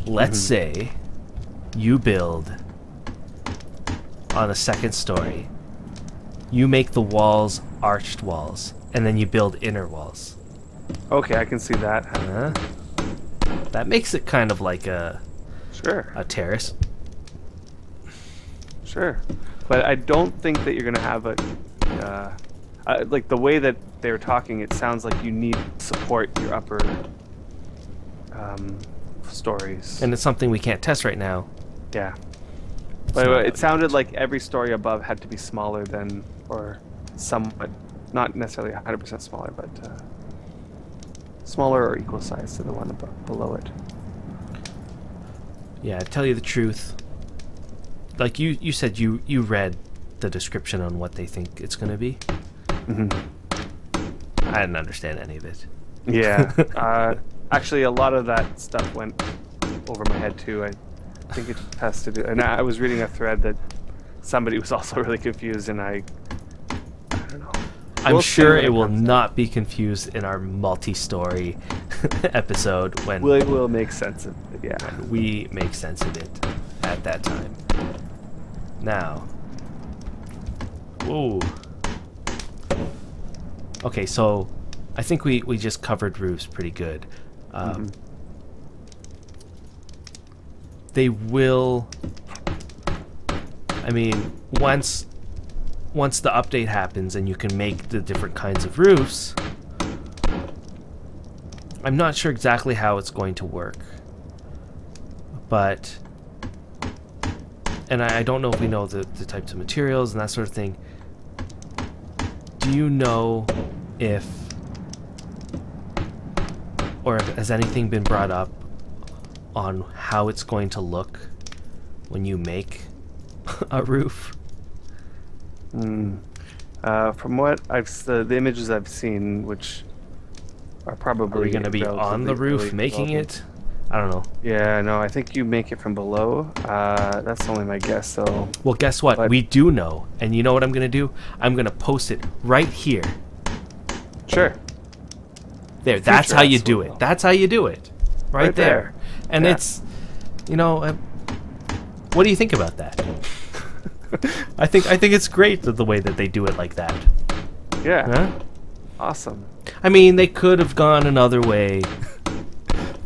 Let's mm-hmm. say you build on the second story. You make the walls arched walls, and then you build inner walls. okay, I can see that. Huh? That makes it kind of like a, Sure, a terrace. sure. But I don't think that you're gonna have a uh, uh, like the way that they're talking. It sounds like you need support your upper um, stories. And it's something we can't test right now. yeah. But it sounded like every story above had to be smaller than, or somewhat, not necessarily 100% smaller, but uh, smaller or equal size to the one above, below it. Yeah, tell you the truth, like you, you said you, you read the description on what they think it's going to be. hmm I didn't understand any of it. Yeah. *laughs* uh, actually, a lot of that stuff went over my head too. I think it has to do. And I was reading a thread that somebody was *laughs* also really confused, and I, I don't know. I'm We'll sure it will out. not be confused in our multi-story *laughs* episode when Will will make sense of it. Yeah. we make sense of it at that time. Now, whoa. Okay, so I think we we just covered roofs pretty good. Um, Mhm. They will. I mean, once once the update happens and you can make the different kinds of roofs. I'm not sure exactly how it's going to work but and I, I don't know if we know the, the types of materials and that sort of thing. Do you know if or if, has anything been brought up on how it's going to look when you make *laughs* a roof? Mm. Uh, from what I've s- the, images I've seen, which are probably Are we going to be on the roof making it? I don't know. Yeah, no, I think you make it from below. Uh, that's only my guess, though. Well, guess what? But- we do know. And you know what I'm going to do? I'm going to post it right here. Sure. There, that's Future how you do it. That's how you do it. Right, Right there. there. And Yeah. it's, you know, uh, what do you think about that? *laughs* I think I think it's great that the way that they do it like that. Yeah. Huh? Awesome. I mean, they could have gone another way.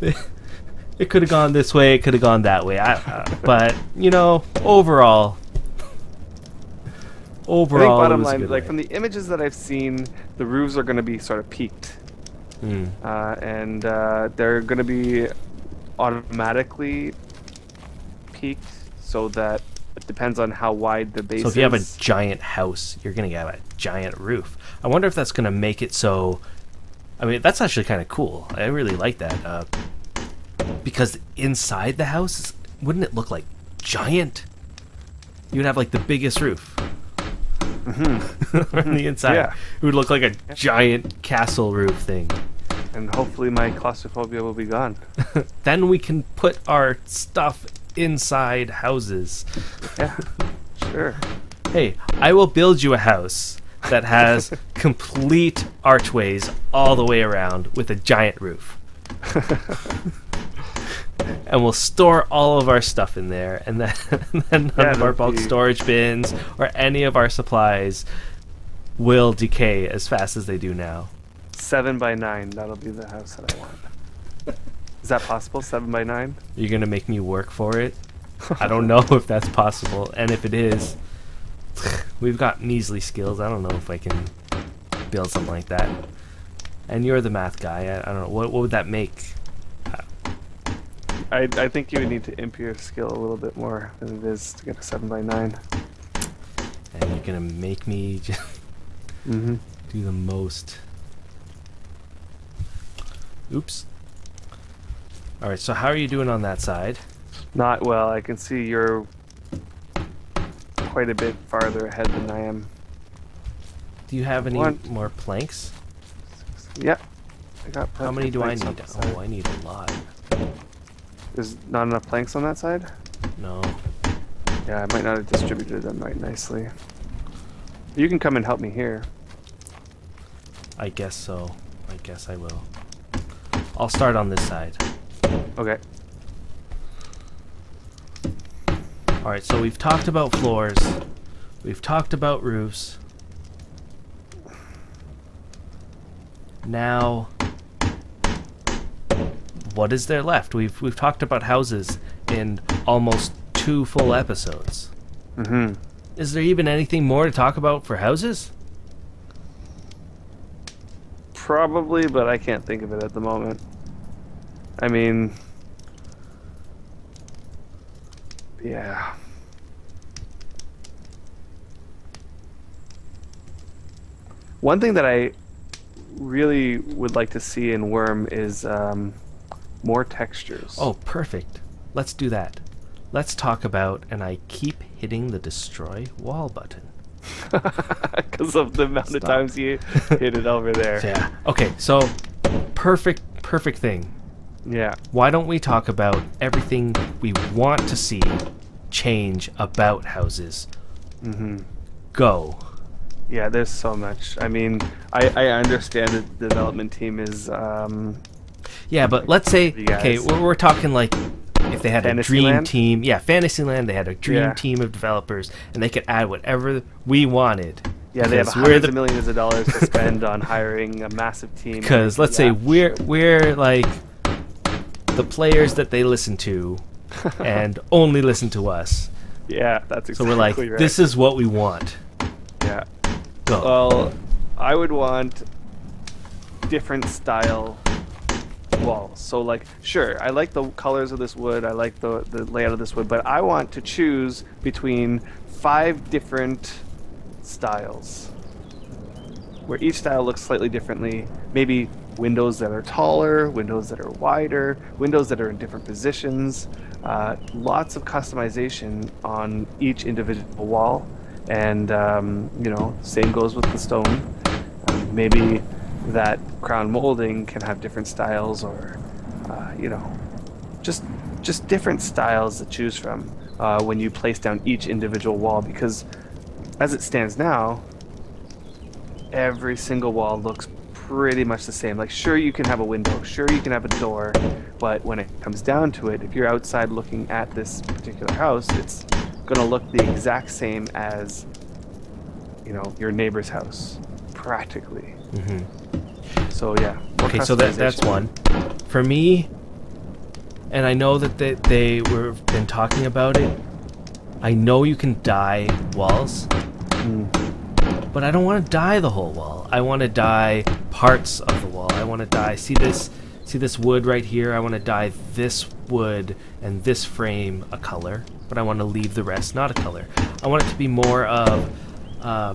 *laughs* it could have gone this way. It could have gone that way. I, uh, but you know, overall, I think overall, bottom line, like way. from the images that I've seen, the roofs are going to be sort of peaked, Mm. uh, and uh, they're going to be automatically peaked, so that it depends on how wide the base is. So if you have a giant house, you're gonna have a giant roof. I wonder if that's gonna make it so. I mean, that's actually kind of cool. I really like that uh, because inside the house, wouldn't it look like giant? You would have like the biggest roof *laughs* on the inside. Yeah. It would look like a giant castle roof thing. and hopefully my claustrophobia will be gone. *laughs* then we can put our stuff inside houses. Yeah, sure. Hey, I will build you a house that has *laughs* complete archways all the way around with a giant roof. *laughs* and we'll store all of our stuff in there, and then, *laughs* and then none Yeah, of our bulk be- storage bins or any of our supplies will decay as fast as they do now. Seven by nine. That'll be the house that I want. Is that possible? Seven by nine? You're gonna make me work for it. *laughs* I don't know if that's possible, and if it is, *sighs* we've got measly skills. I don't know if I can build something like that. And you're the math guy. I, I don't know what what would that make. I, I think you would need to imp your skill a little bit more than it is to get a 7 by 9 And you're gonna make me *laughs* just Mm-hmm. do the most. Oops. Alright, so how are you doing on that side? Not well. I can see you're quite a bit farther ahead than I am. Do you have any One. more planks? Yeah. I got How many do I need? Oh, I need a lot. There's not enough planks on that side? No. Yeah, I might not have distributed them right nicely. You can come and help me here. I guess so. I guess I will. I'll start on this side. Okay. Alright, so we've talked about floors. We've talked about roofs. Now what is there left? We've we've talked about houses in almost two full episodes. Mm-hmm. Is there even anything more to talk about for houses? Probably, but I can't think of it at the moment. I mean, yeah. One thing that I really would like to see in Wurm is um, more textures. Oh, perfect. Let's do that. Let's talk about and I keep hitting the destroy wall button. *laughs* because of the amount of times you hit it over there. *laughs* Yeah. Okay, so perfect perfect thing. Yeah. Why don't we talk about everything we want to see change about houses? Mm-hmm. Go. Yeah, there's so much. I mean, I, I understand that the development team is um, Yeah, but let's say okay, we're, we're talking like if they had a dream Fantasyland? team, yeah, Fantasyland, they had a dream Yeah. team of developers and they could add whatever we wanted. yeah they have hundreds the- of millions of dollars to spend on hiring a massive team. *laughs* Because let's say we're we're like the players that they listen to, *laughs* and only listen to us. yeah, that's exactly So we're like, right. this is what we want. yeah. Go. Well, I would want different style walls. So like, sure, I like the colors of this wood. I like the the layout of this wood, but I want to choose between five different styles, where each style looks slightly differently. Maybe windows that are taller, windows that are wider, windows that are in different positions. Uh, lots of customization on each individual wall, and um, you know, same goes with the stone. Maybe that crown molding can have different styles, or uh, you know, just just different styles to choose from uh, when you place down each individual wall. Because as it stands now, every single wall looks pretty much the same. Like, sure, you can have a window, sure, you can have a door, but when it comes down to it, if you're outside looking at this particular house, it's gonna look the exact same as, you know, your neighbor's house, practically. hmm So yeah. Okay, so that that's one. For me, and I know that they they were been talking about it. I know you can dye walls, Mm. but I don't want to dye the whole wall. I want to dye parts of the wall. I want to dye. See this? See this wood right here? I want to dye this wood and this frame a color, but I want to leave the rest not a color. I want it to be more of, uh,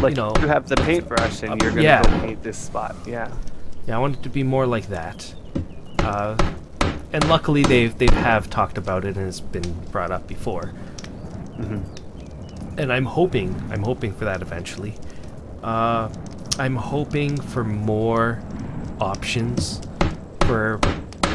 Like you know, you have the paintbrush and you're gonna yeah. go paint this spot. Yeah. Yeah, I want it to be more like that. Uh, and luckily, they've they have talked about it and it's been brought up before. hmm And I'm hoping, I'm hoping for that eventually. Uh, I'm hoping for more options for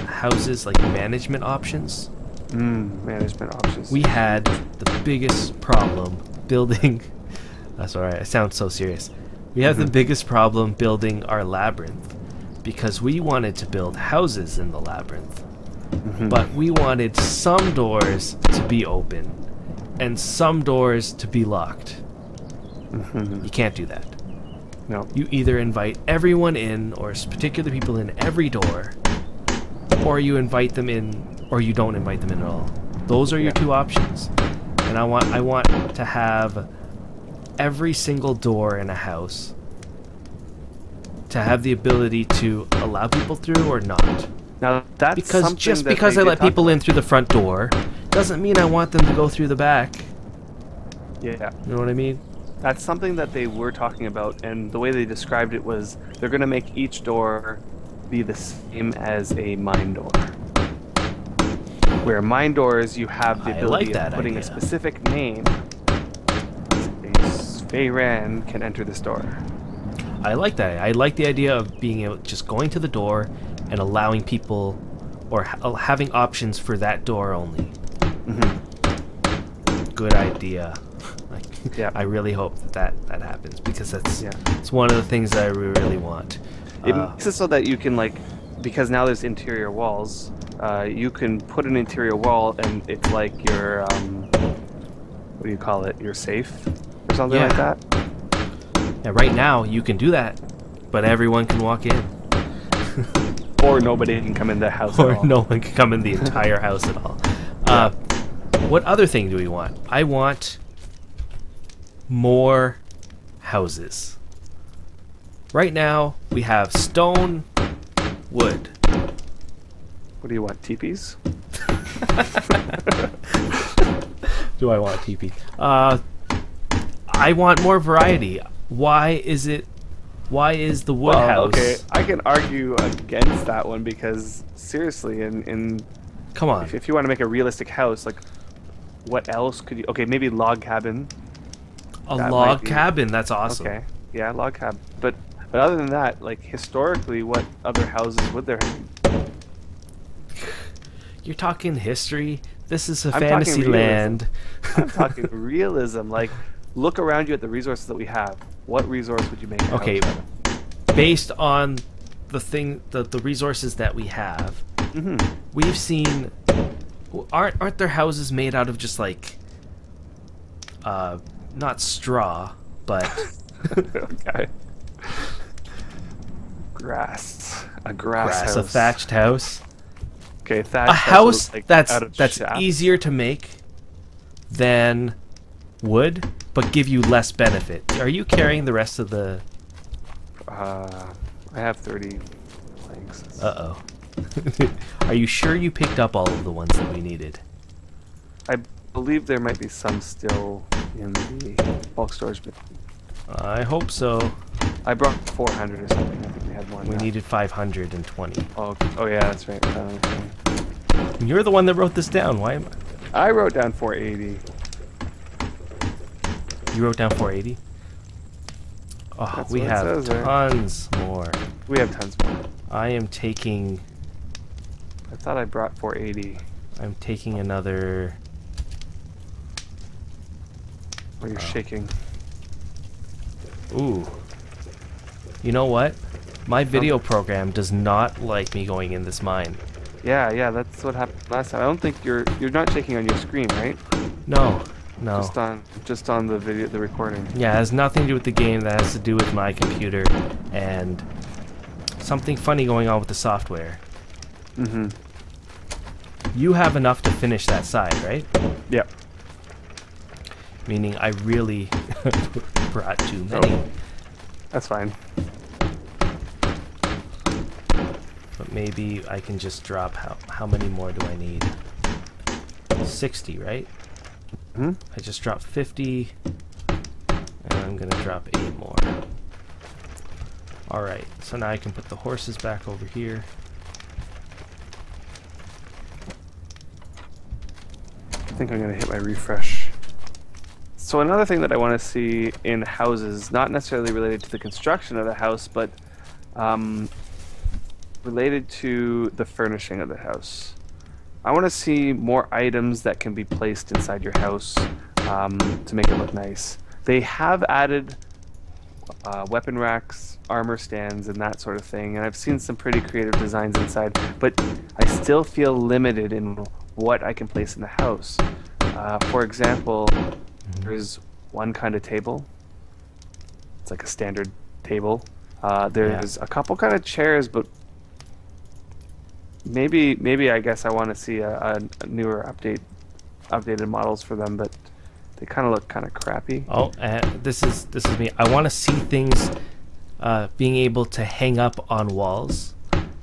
houses, like management options. Mm, management options. We had the biggest problem building. *laughs* That's alright. I sound so serious. We have the Mhm. biggest problem building our labyrinth because we wanted to build houses in the labyrinth, Mhm. but we wanted some doors to be open and some doors to be locked. Mhm. You can't do that. No. You either invite everyone in, or particular people in every door, or you invite them in, or you don't invite them in at all. Those are your Yeah. two options. And I want I want to have every single door in a house to have the ability to allow people through or not. Now that's Because just that because I let people in through the front door doesn't mean I want them to go through the back. Yeah, You know what I mean? That's something that they were talking about, and the way they described it was they're going to make each door be the same as a mine door. Where mine doors, you have the ability like of putting idea. a specific name. A Faeran can enter this door. I like that. I like the idea of being able just going to the door and allowing people or ha- having options for that door only. Mm-hmm. Good idea. Yeah. *laughs* I really hope that, that that happens because that's Yeah. it's one of the things that I really want. It Uh, makes it so that you can like, because now there's interior walls. Uh, you can put an interior wall, and it's like your um, what do you call it? Your safe or something like that. yeah, right now you can do that, but everyone can walk in, *laughs* Or nobody can come in the house. at or *laughs* no one can come in the entire house at all. Uh, what other thing do we want? I want more houses. Right now we have stone, wood. What do you want? Teepees? *laughs* Do I want TP? Uh, I want more variety. Why is it? Why is the wood Well, house? okay, I can argue against that one because seriously, in in Come on. if, if you want to make a realistic house, like what else could you? Okay, maybe log cabin. A log cabin. That's awesome. Okay, yeah, log cabin. But but other than that, like historically, what other houses would there have? You're talking history. This is a I'm fantasy land. I'm *laughs* talking realism. Like, look around you at the resources that we have. What resource would you make? Okay, house based on the thing, the, the resources that we have, of? Mhm. we've seen. Aren't aren't there houses made out of just like, uh, not straw, but *laughs* okay. Grass. A grass, grass, house. a thatched house? Okay, thatch a house looks like that's that's shaft. easier to make than wood, but give you less benefit. Are you carrying the rest of the? Uh, I have 30 planks. Uh oh. *laughs* Are you sure you picked up all of the ones that we needed? I believe there might be some still in the bulk storage bin. I hope so. I brought 400 or something. I think we had more. than We that. needed 520. Oh, oh yeah, that's right. Uh, okay. You're the one that wrote this down. Why am I? I wrote down 480. You wrote down 480. Oh, That's we have says tons more. We have tons more. I am taking. I thought I brought 480. I'm taking another. Where you're Oh. shaking. Ooh. You know what? My video program does not like me going in this mine. Yeah, yeah, that's what happened last time. I don't think you're you're not shaking on your screen, right? No, no. Just on just on the video, the recording. Yeah, it has nothing to do with the game. That has to do with my computer and something funny going on with the software. Mm-hmm. You have enough to finish that side, right? Yep. Meaning I really *laughs* brought too many. Oh. That's fine. But maybe I can just drop how how many more do I need? 60, right? Hmm. I just dropped 50 and I'm going to drop 8 more. All right. So now I can put the horses back over here. I think I'm gonna hit my refresh. So another thing that I want to see in houses, not necessarily related to the construction of the house, but um, related to the furnishing of the house. I want to see more items that can be placed inside your house um, to make it look nice. They have added uh, weapon racks, armor stands, and that sort of thing, and I've seen some pretty creative designs inside, but I still feel limited in what I can place in the house. Uh, for example, there's one kind of table. It's like a standard table. Uh, there's a couple kind of chairs, but maybe maybe I guess I want to see a, a, a newer update, updated models for them, but they kind of look kind of crappy. Oh, uh, this is this is me. I want to see things uh, being able to hang up on walls.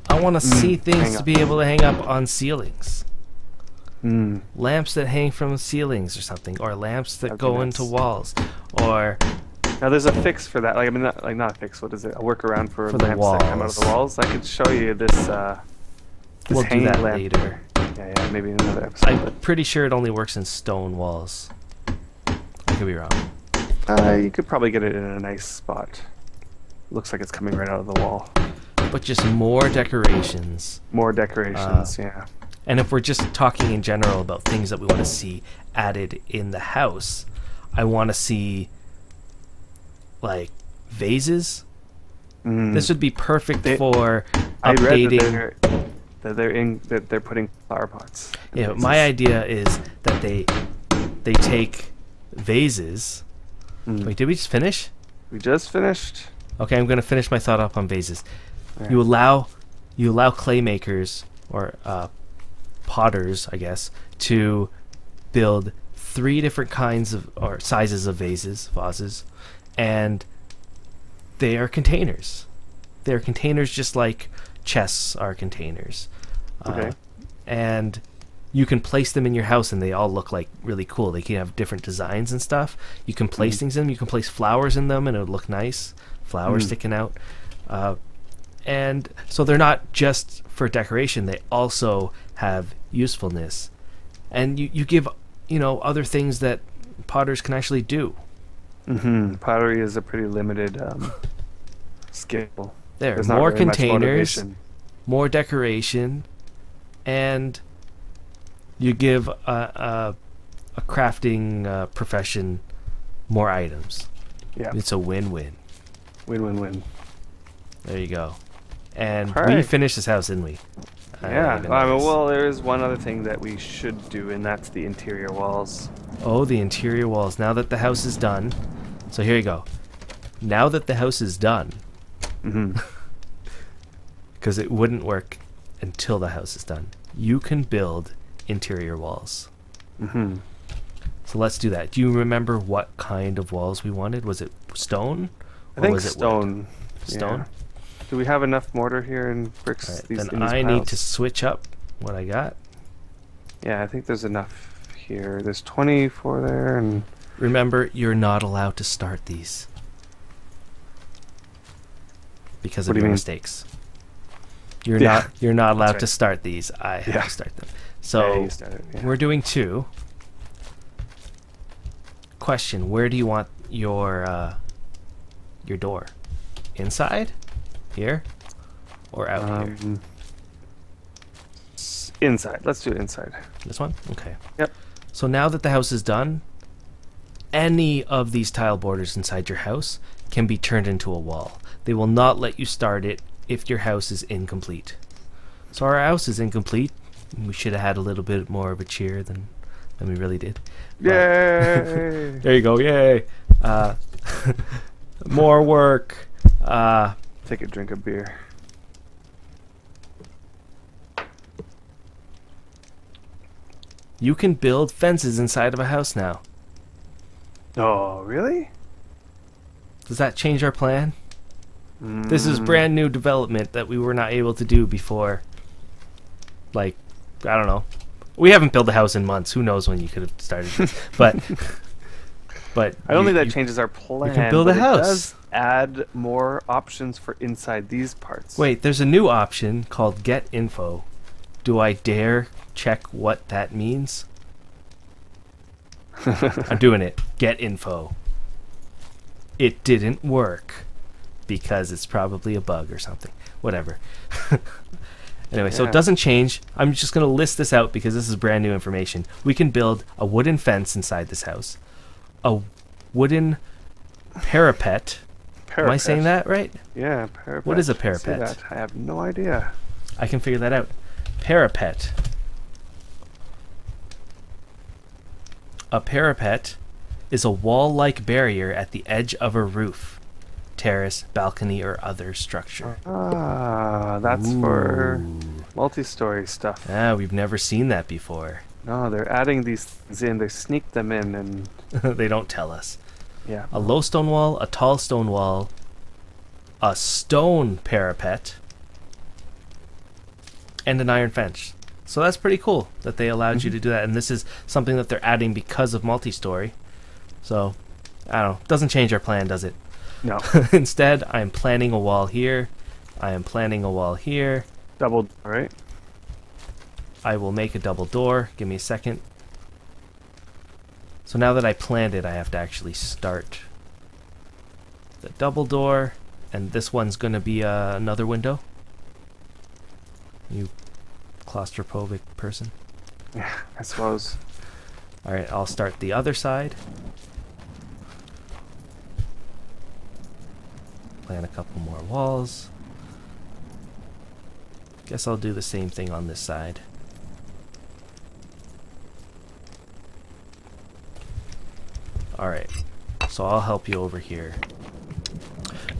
I want to Mm, see things to be able to hang up on ceilings. Mm. Lamps that hang from ceilings or something, or lamps that That'd go into walls, or Now there's a fix for that. Like I mean, not, like not a fix. What is it? A workaround for, For lamps that come out of the walls. I could show you this. Uh, this we'll do that lamp. later. Yeah, yeah, maybe in another episode. I'm pretty sure it only works in stone walls. I could be wrong. uh, you could probably get it in a nice spot. Looks like it's coming right out of the wall. But just more decorations. More decorations. yeah. And if we're just talking in general about things that we want to see added in the house, I want to see like vases. Mm. This would be perfect They- for I read that they're, that they're in that they're putting flower pots. Yeah, vases. my idea is that they they take vases. Mm. Wait, did we just finish? We just finished. Okay, I'm gonna finish my thought up on vases. You allow you allow clay makers or uh, potters, I guess, to build three different kinds of or sizes of vases, vases, and they are containers. They are containers just like chests are containers. Uh, Okay. and you can place them in your house and they all look like really cool. They can have different designs and stuff. You can place Mm. things in them. You can place flowers in them and it would look nice. Flowers Mm. sticking out. Uh, and so they're not just for decoration, they also have usefulness. And you, you give, you know, other things that potters can actually do. mm-hmm. Pottery is a pretty limited um, skill. There, There's more really containers, more decoration, and you give a, a, a crafting uh, profession more items. Yeah. It's a win-win. Win, win, win. There you go. And we Alright. finished this house, didn't we? I Yeah. don't I mean, well, there is one other thing that we should do, and that's the interior walls. Oh, the interior walls. Now that the house is done. So here you go. Now that the house is done, *laughs* *laughs* because it wouldn't work until the house is done, you can build interior walls. hmm So let's do that. Do you remember what kind of walls we wanted? Was it stone? I Or think was it wood? stone. Stone? Yeah. Do we have enough mortar here and bricks? Alright, these, then I need to switch up what I got. Yeah, I think there's enough here. There's 24 there, and Remember, you're not allowed to start these because of your mistakes. You're Yeah, not you're not allowed right. to start these. I have Yeah. to start them. So you started, yeah. we're doing two. Question: Where do you want your uh, your door? Inside, here, or out here? um, s- inside. Let's do it inside. This one? Okay. Yep. So now that the house is done, any of these tile borders inside your house can be turned into a wall. They will not let you start it if your house is incomplete. So our house is incomplete. We should have had a little bit more of a cheer than than we really did. Yay! *laughs* There you go. Yay. Uh, *laughs* more work. Uh, Take a drink of beer. you can build fences inside of a house now. Oh, really? Does that change our plan? This is Mm, brand new development that we were not able to do before. Like, I don't know. We haven't built a house in months. Who knows when you could have started this? *laughs* But, but I don't you- think that you- changes our plan. You can build a house. It does add more options for inside these parts. Wait, there's a new option called Get Info. Do I dare check what that means? *laughs* I'm doing it. Get Info. It didn't work because it's probably a bug or something. Whatever. *laughs* anyway, so it doesn't change. I'm just going to list this out because this is brand new information. We can build a wooden fence inside this house, a wooden parapet. Am I saying that right? Yeah, parapet. What is a parapet? I have no idea. I can figure that out. Parapet. A parapet is a wall like barrier at the edge of a roof, terrace, balcony, or other structure. Ah, that's for multi-story stuff. Ah, we've never seen that before. No, they're adding these things in. They sneak them in, and *laughs* they don't tell us. yeah. A low stone wall, a tall stone wall, a stone parapet, and an iron fence. So that's pretty cool that they allowed you mm-hmm. to do that. And this is something that they're adding because of multi-story. So I don't know. Doesn't change our plan, does it? No. *laughs* Instead, I am planning a wall here. I am planning a wall here. Double, right? I will make a double door. Give me a second. So now that I planned it, I have to actually start the double door. And this one's going to be uh, another window. You claustrophobic person. Yeah, *laughs* I suppose. Alright, I'll start the other side. Plan a couple more walls. Guess I'll do the same thing on this side. Alright, so I'll help you over here.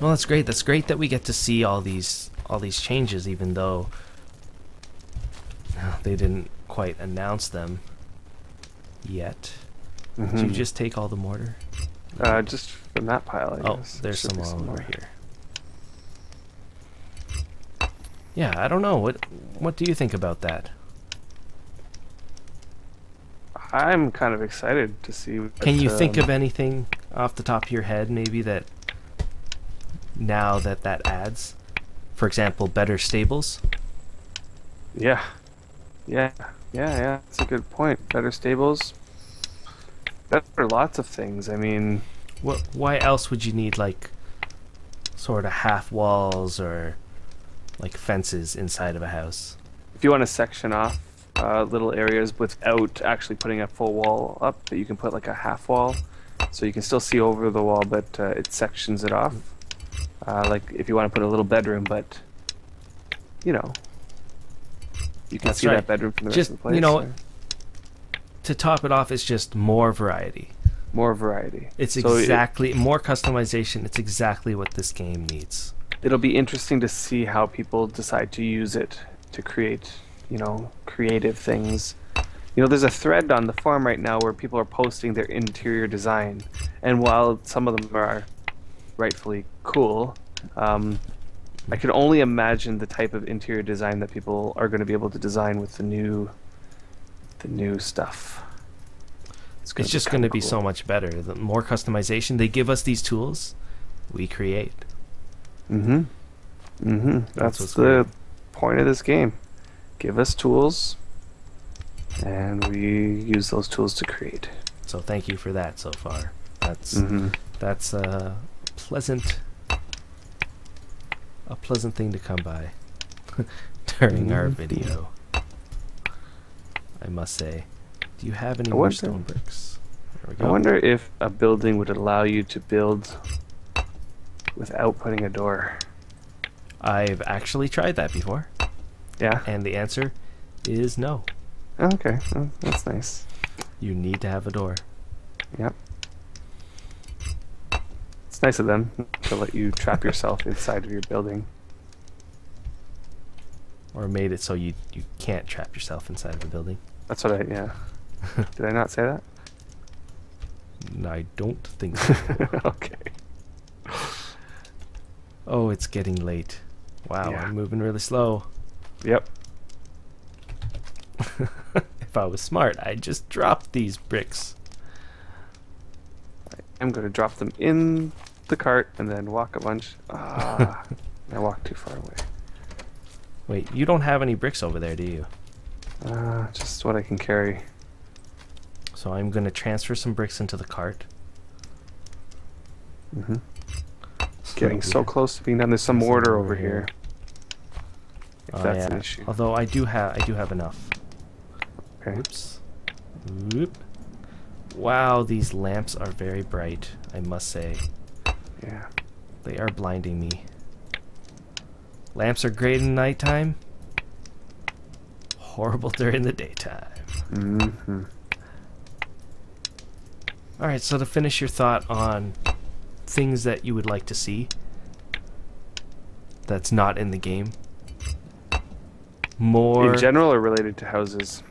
Well, that's great. That's great that we get to see all these all these changes, even though *sighs* they didn't quite announce them yet. Did you Mhm. just take all the mortar? Uh, just from that pile, I Oh, guess. there's Should some over more. here. Yeah, I don't know. What what do you think about that? I'm kind of excited to see. What, Can you think um, of anything off the top of your head maybe that now that that adds? For example, better stables? Yeah, yeah, yeah, yeah. That's a good point. Better stables. Better lots of things. I mean, What why else would you need like sort of half walls or like fences inside of a house? if you want to section off uh, little areas without actually putting a full wall up, that you can put like a half wall, so you can still see over the wall, but uh, it sections it off. Uh, like if you want to put a little bedroom, but you know, you can That's see right. that bedroom from the Just, rest of the place. you know, or To top it off, it's just more variety. more variety. It's So it- exactly more customization. It's exactly what this game needs. it'll be interesting to see how people decide to use it to create, you know, creative things. You know, there's a thread on the forum right now where people are posting their interior design, and while some of them are rightfully cool, um, I can only imagine the type of interior design that people are going to be able to design with the new, the new stuff. gonna It's just going to be so much better. The more customization they give us these tools, we create. Mm-hmm. Mm-hmm. That's, what's the great. point of this game. Give us tools, and we use those tools to create. So thank you for that so far. That's Mm-hmm. that's a pleasant a pleasant thing to come by *laughs* during our Mhm. video. I must say. Do you have any I more wonder- stone bricks? I wonder if a building would allow you to build without putting a door. I've actually tried that before, Yeah. and the answer is no. Oh, okay. Oh, that's nice. You need to have a door. Yep. It's nice of them to let you trap yourself inside of your building. Or made it so you you can't trap yourself inside of a building. That's what I. Yeah. *laughs* Did I not say that? I don't think so. *laughs* okay. oh, it's getting late. Wow, Yeah. I'm moving really slow. Yep. *laughs* if I was smart, I'd just drop these bricks. I'm going to drop them in the cart and then walk a bunch. *laughs* Ah, I walked too far away. Wait, you don't have any bricks over there, do you? Uh, just what I can carry. So I'm going to transfer some bricks into the cart. hmm *laughs* Getting so close to being done. There's some mortar over here. If Oh, that's an issue. Although I do have I do have enough. Okay. Oops. Oop. Wow, these lamps are very bright, I must say. Yeah. They are blinding me. Lamps are great in nighttime. Horrible *laughs* during the daytime. Mm-hmm. Alright, so to finish your thought on things that you would like to see that's not in the game. More In general or related to houses?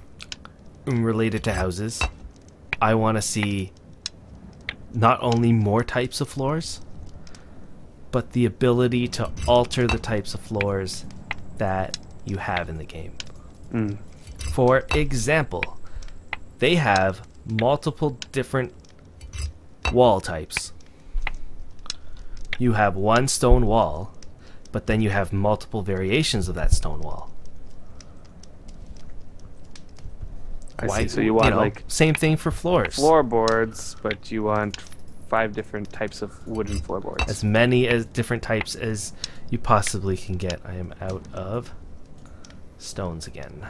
related to houses. I want to see not only more types of floors, but the ability to alter the types of floors that you have in the game. Mm. For example, they have multiple different wall types. You have one stone wall, but then you have multiple variations of that stone wall. I see. So you want know, like same thing for floors. floorboards, but you want five different types of wooden floorboards. As many as different types as you possibly can get. I am out of stones again.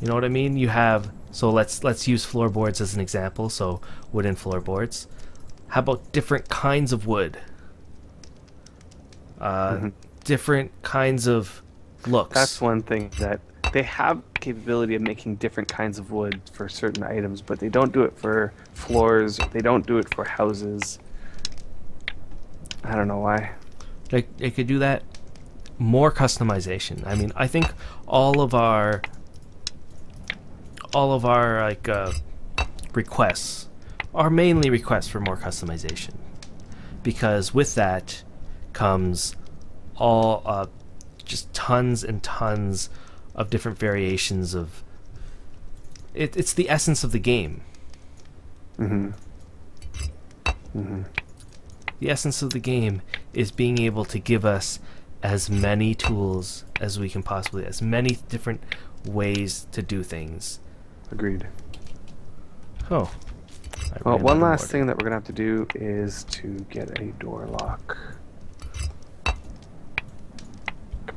You know what I mean? You have so let's let's use floorboards as an example. So wooden floorboards. How about different kinds of wood? Uh, Mhm. Different kinds of looks. That's one thing that they have capability of making different kinds of wood for certain items, but they don't do it for floors. They don't do it for houses. I don't know why. They, they could do that more customization. I mean, I think all of our all of our like uh, requests are mainly requests for more customization, because with that comes all uh, just tons and tons of different variations of. It, it's the essence of the game. Mm-hmm. Mm-hmm. the essence of the game is being able to give us as many tools as we can possibly as many different ways to do things Agreed. oh Well, one last order. thing that we're gonna have to do is to get a door lock.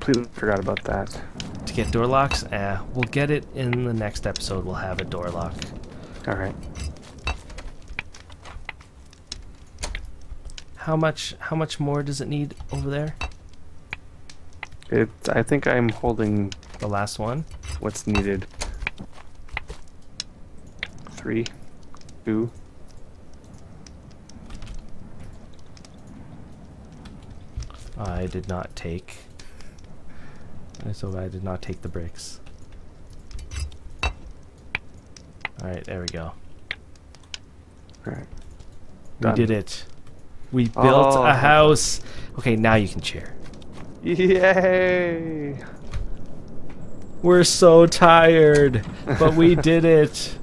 Completely forgot about that. to get door locks eh, we'll get it in the next episode we'll have a door lock All right. how much how much more does it need over there It. I think I'm holding the last one what's needed. Three, two. I did not take so I did not take the bricks alright there we go All right. we did it we built Oh. a house okay now you can cheer. Yay! We're so tired, but we *laughs* did it.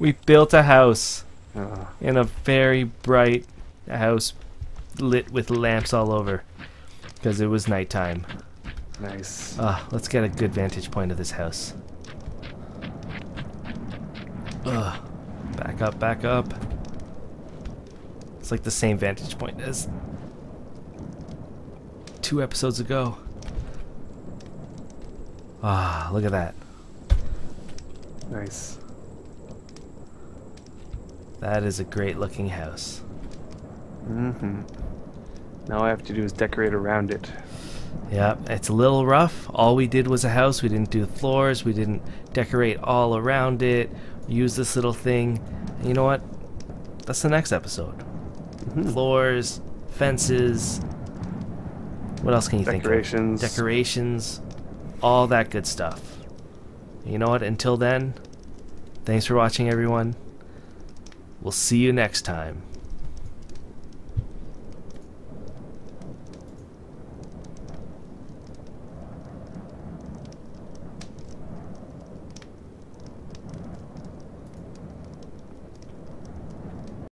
We built a house Uh, in a very bright house lit with lamps all over because it was nighttime. nice. Ah, let's get a good vantage point of this house. Ugh. Back up, back up. It's like the same vantage point as two episodes ago. Ah, look at that. Nice. That is a great looking house. Mm-hmm. Now all I have to do is decorate around it. Yeah, it's a little rough. All we did was a house. We didn't do the floors. We didn't decorate all around it. Use this little thing. And you know what? That's the next episode. Mhm. Floors, fences. What else can you Decorations. think of? Decorations. Decorations. All that good stuff. You know what? Until then, thanks for watching, everyone. We'll see you next time.